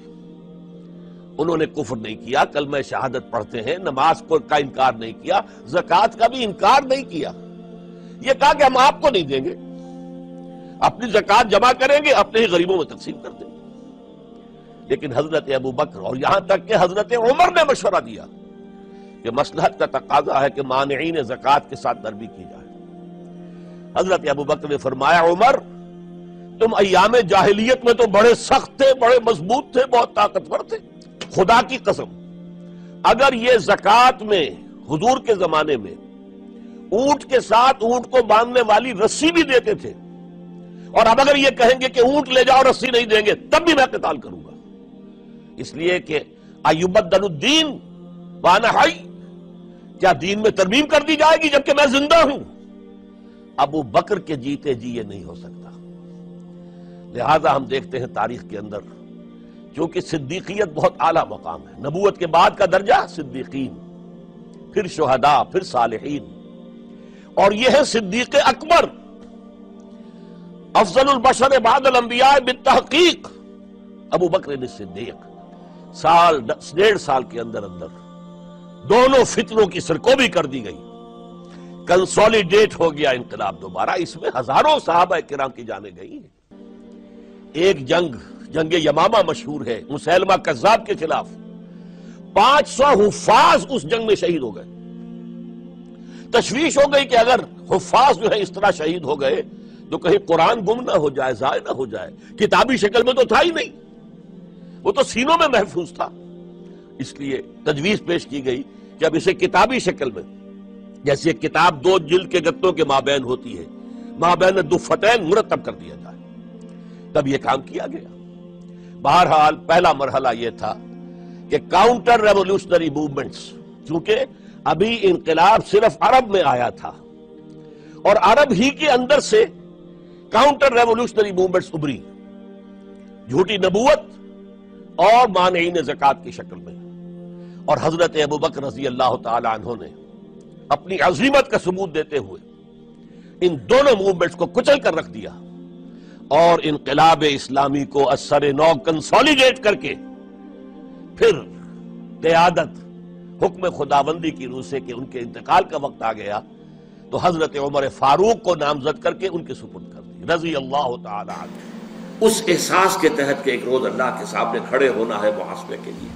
उन्होंने कुफर नहीं किया कल मैं शहादत पढ़ते हैं, नमाज़ को का इनकार नहीं किया, जक़ात का भी इनकार नहीं किया। यह कहा कि हम आपको नहीं देंगे। अपनी जक़ात जमा करेंगे, अपने ही गरीबों में तकसीम कर देंगे। लेकिन हज़रत अबू बकर, और यहाँ तक कि हज़रत उमर ने मशवरा दिया कि मसलहत का तकाजा है कि मानईन जक़ात के साथ नरमी की जाए। हज़रत अबू बकर ने फरमाया, उमर, तुम अयाम जाहिलियत में तो बड़े सख्त थे, बड़े मज़बूत थे, बहुत ताकतवर थे। खुदा की कसम, अगर ये जक़ात में, हजूर के जमाने में ऊँट के साथ ऊँट को बांधने वाली रस्सी भी देते थे। और अब अगर ये कहेंगे कि ऊँट ले जाओ, रस्सी नहीं देंगे, तब भी मैं कताल करूँगा। इसलिए कि आयुबद्दीन वाना हाई क्या दीन में तरमीम कर दी जाएगी जबकि मैं ज़िंदा हूँ? अबू बकर के जीते जी ये नहीं हो सकता। लिहाजा हम देखते हैं तारीख के अंदर क्योंकि सिद्दीकियत बहुत आला मकाम है। नबूत के बाद का दर्जा, सिद्दीकीन, फिर शहदा, फिर सालहीन। और यह है सिद्दीक अकबर। अफजल बशर बादल अंबिया तहकीक। अबू बकर सिद्दीक। साल डेढ़ साल के अंदर अंदर। दोनों फितरों की सरकोबी कर दी गई। कंसोलिडेट हो गया इनकलाब दोबारा। इसमें हज़ारों साहब किराम की जाने गई। एक जंग जंग यमामा मशहूर है मुसलमा कजाब के खिलाफ। पाँच सौ हुफाज उस जंग में शहीद हो गए। तशवीश हो गई कि अगर हुफाज जो है इस तरह शहीद हो गए तो कहीं कुरान गुम ना हो जाए, जाय ना हो जाए। किताबी शक्ल में तो था ही नहीं। वो तो सीनों में महफूज था। इसलिए तजवीज पेश की गई कि अब इसे किताबी शक्ल में, जैसे किताब दो जिल्द के गत्तों के माबैन होती है, माबैन दुफतैन मुरतब कर दिया जाए। तब यह काम किया गया। बहरहाल, पहला मरहला यह था कि काउंटर रेवोल्यूशनरी मूवमेंट्स, चूँकि अभी इंकलाब सिर्फ़ अरब में आया था और अरब ही के अंदर से काउंटर रेवोल्यूशनरी मूवमेंट्स उभरी। झूठी नबूत और मानईन जक़ात की शक्ल में। और हज़रत अबू बकर रज़ी अल्लाह तहों ने अपनी अजीमत का सबूत देते हुए इन दोनों मूवमेंट्स को कुचल कर रख दिया और इनकलाब इस्लामी को असर नौ कंसोलिडेट करके फिर क्यादत हुक्म खुदाबंदी की रूह से कि उनके इंतकाल का वक्त आ गया तो हज़रत उमर फारूक को नामजद करके उनके सुपुर्द कर दी रज़ी अल्लाह उस एहसास के तहत के एक रोज अल्लाह के सामने खड़े होना है मुहासबे के लिए।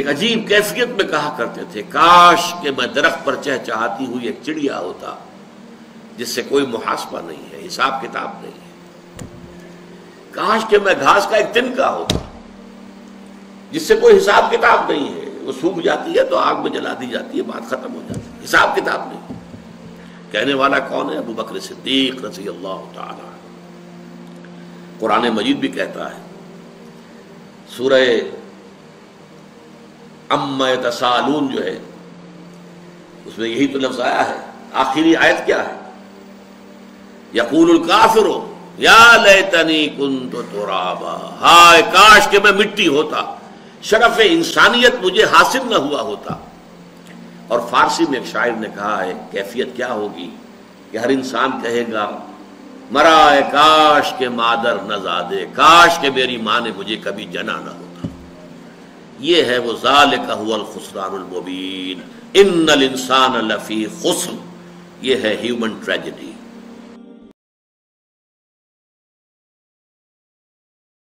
एक अजीब कैफियत में कहा करते थे, काश के मैं दरख्त पर चह चाहती हुई एक चिड़िया होता, जिससे कोई मुहासबा नहीं है, हिसाब किताब नहीं है। काश के मैं घास का एक तिनका होता, जिससे कोई हिसाब किताब नहीं है। वो सूख जाती है तो आग में जला दी जाती है, बात खत्म हो जाती है। हिसाब किताब नहीं कहने वाला कौन है? अबू बकर सिद्दीक रसी अल्लाह कुरान मजीद भी कहता है, सूरह अम्म तसालून जो है, उसमें यही तो लफ्ज आया है, आखिरी आयत क्या है? यकूल काफिर या लेतनी कुन तो हाय काश के मैं मिट्टी होता। शरफ इंसानियत मुझे हासिल न हुआ होता। और फारसी में एक शायर ने कहा है, कैफियत क्या होगी कि हर इंसान कहेगा मरा काश के मादर नजादे काश के मेरी माँ ने मुझे कभी जना न होता। ये है वो जाल का खुसरानबीन इन इंसान लफी खुसन ये है ह्यूमन ट्रेजिडी।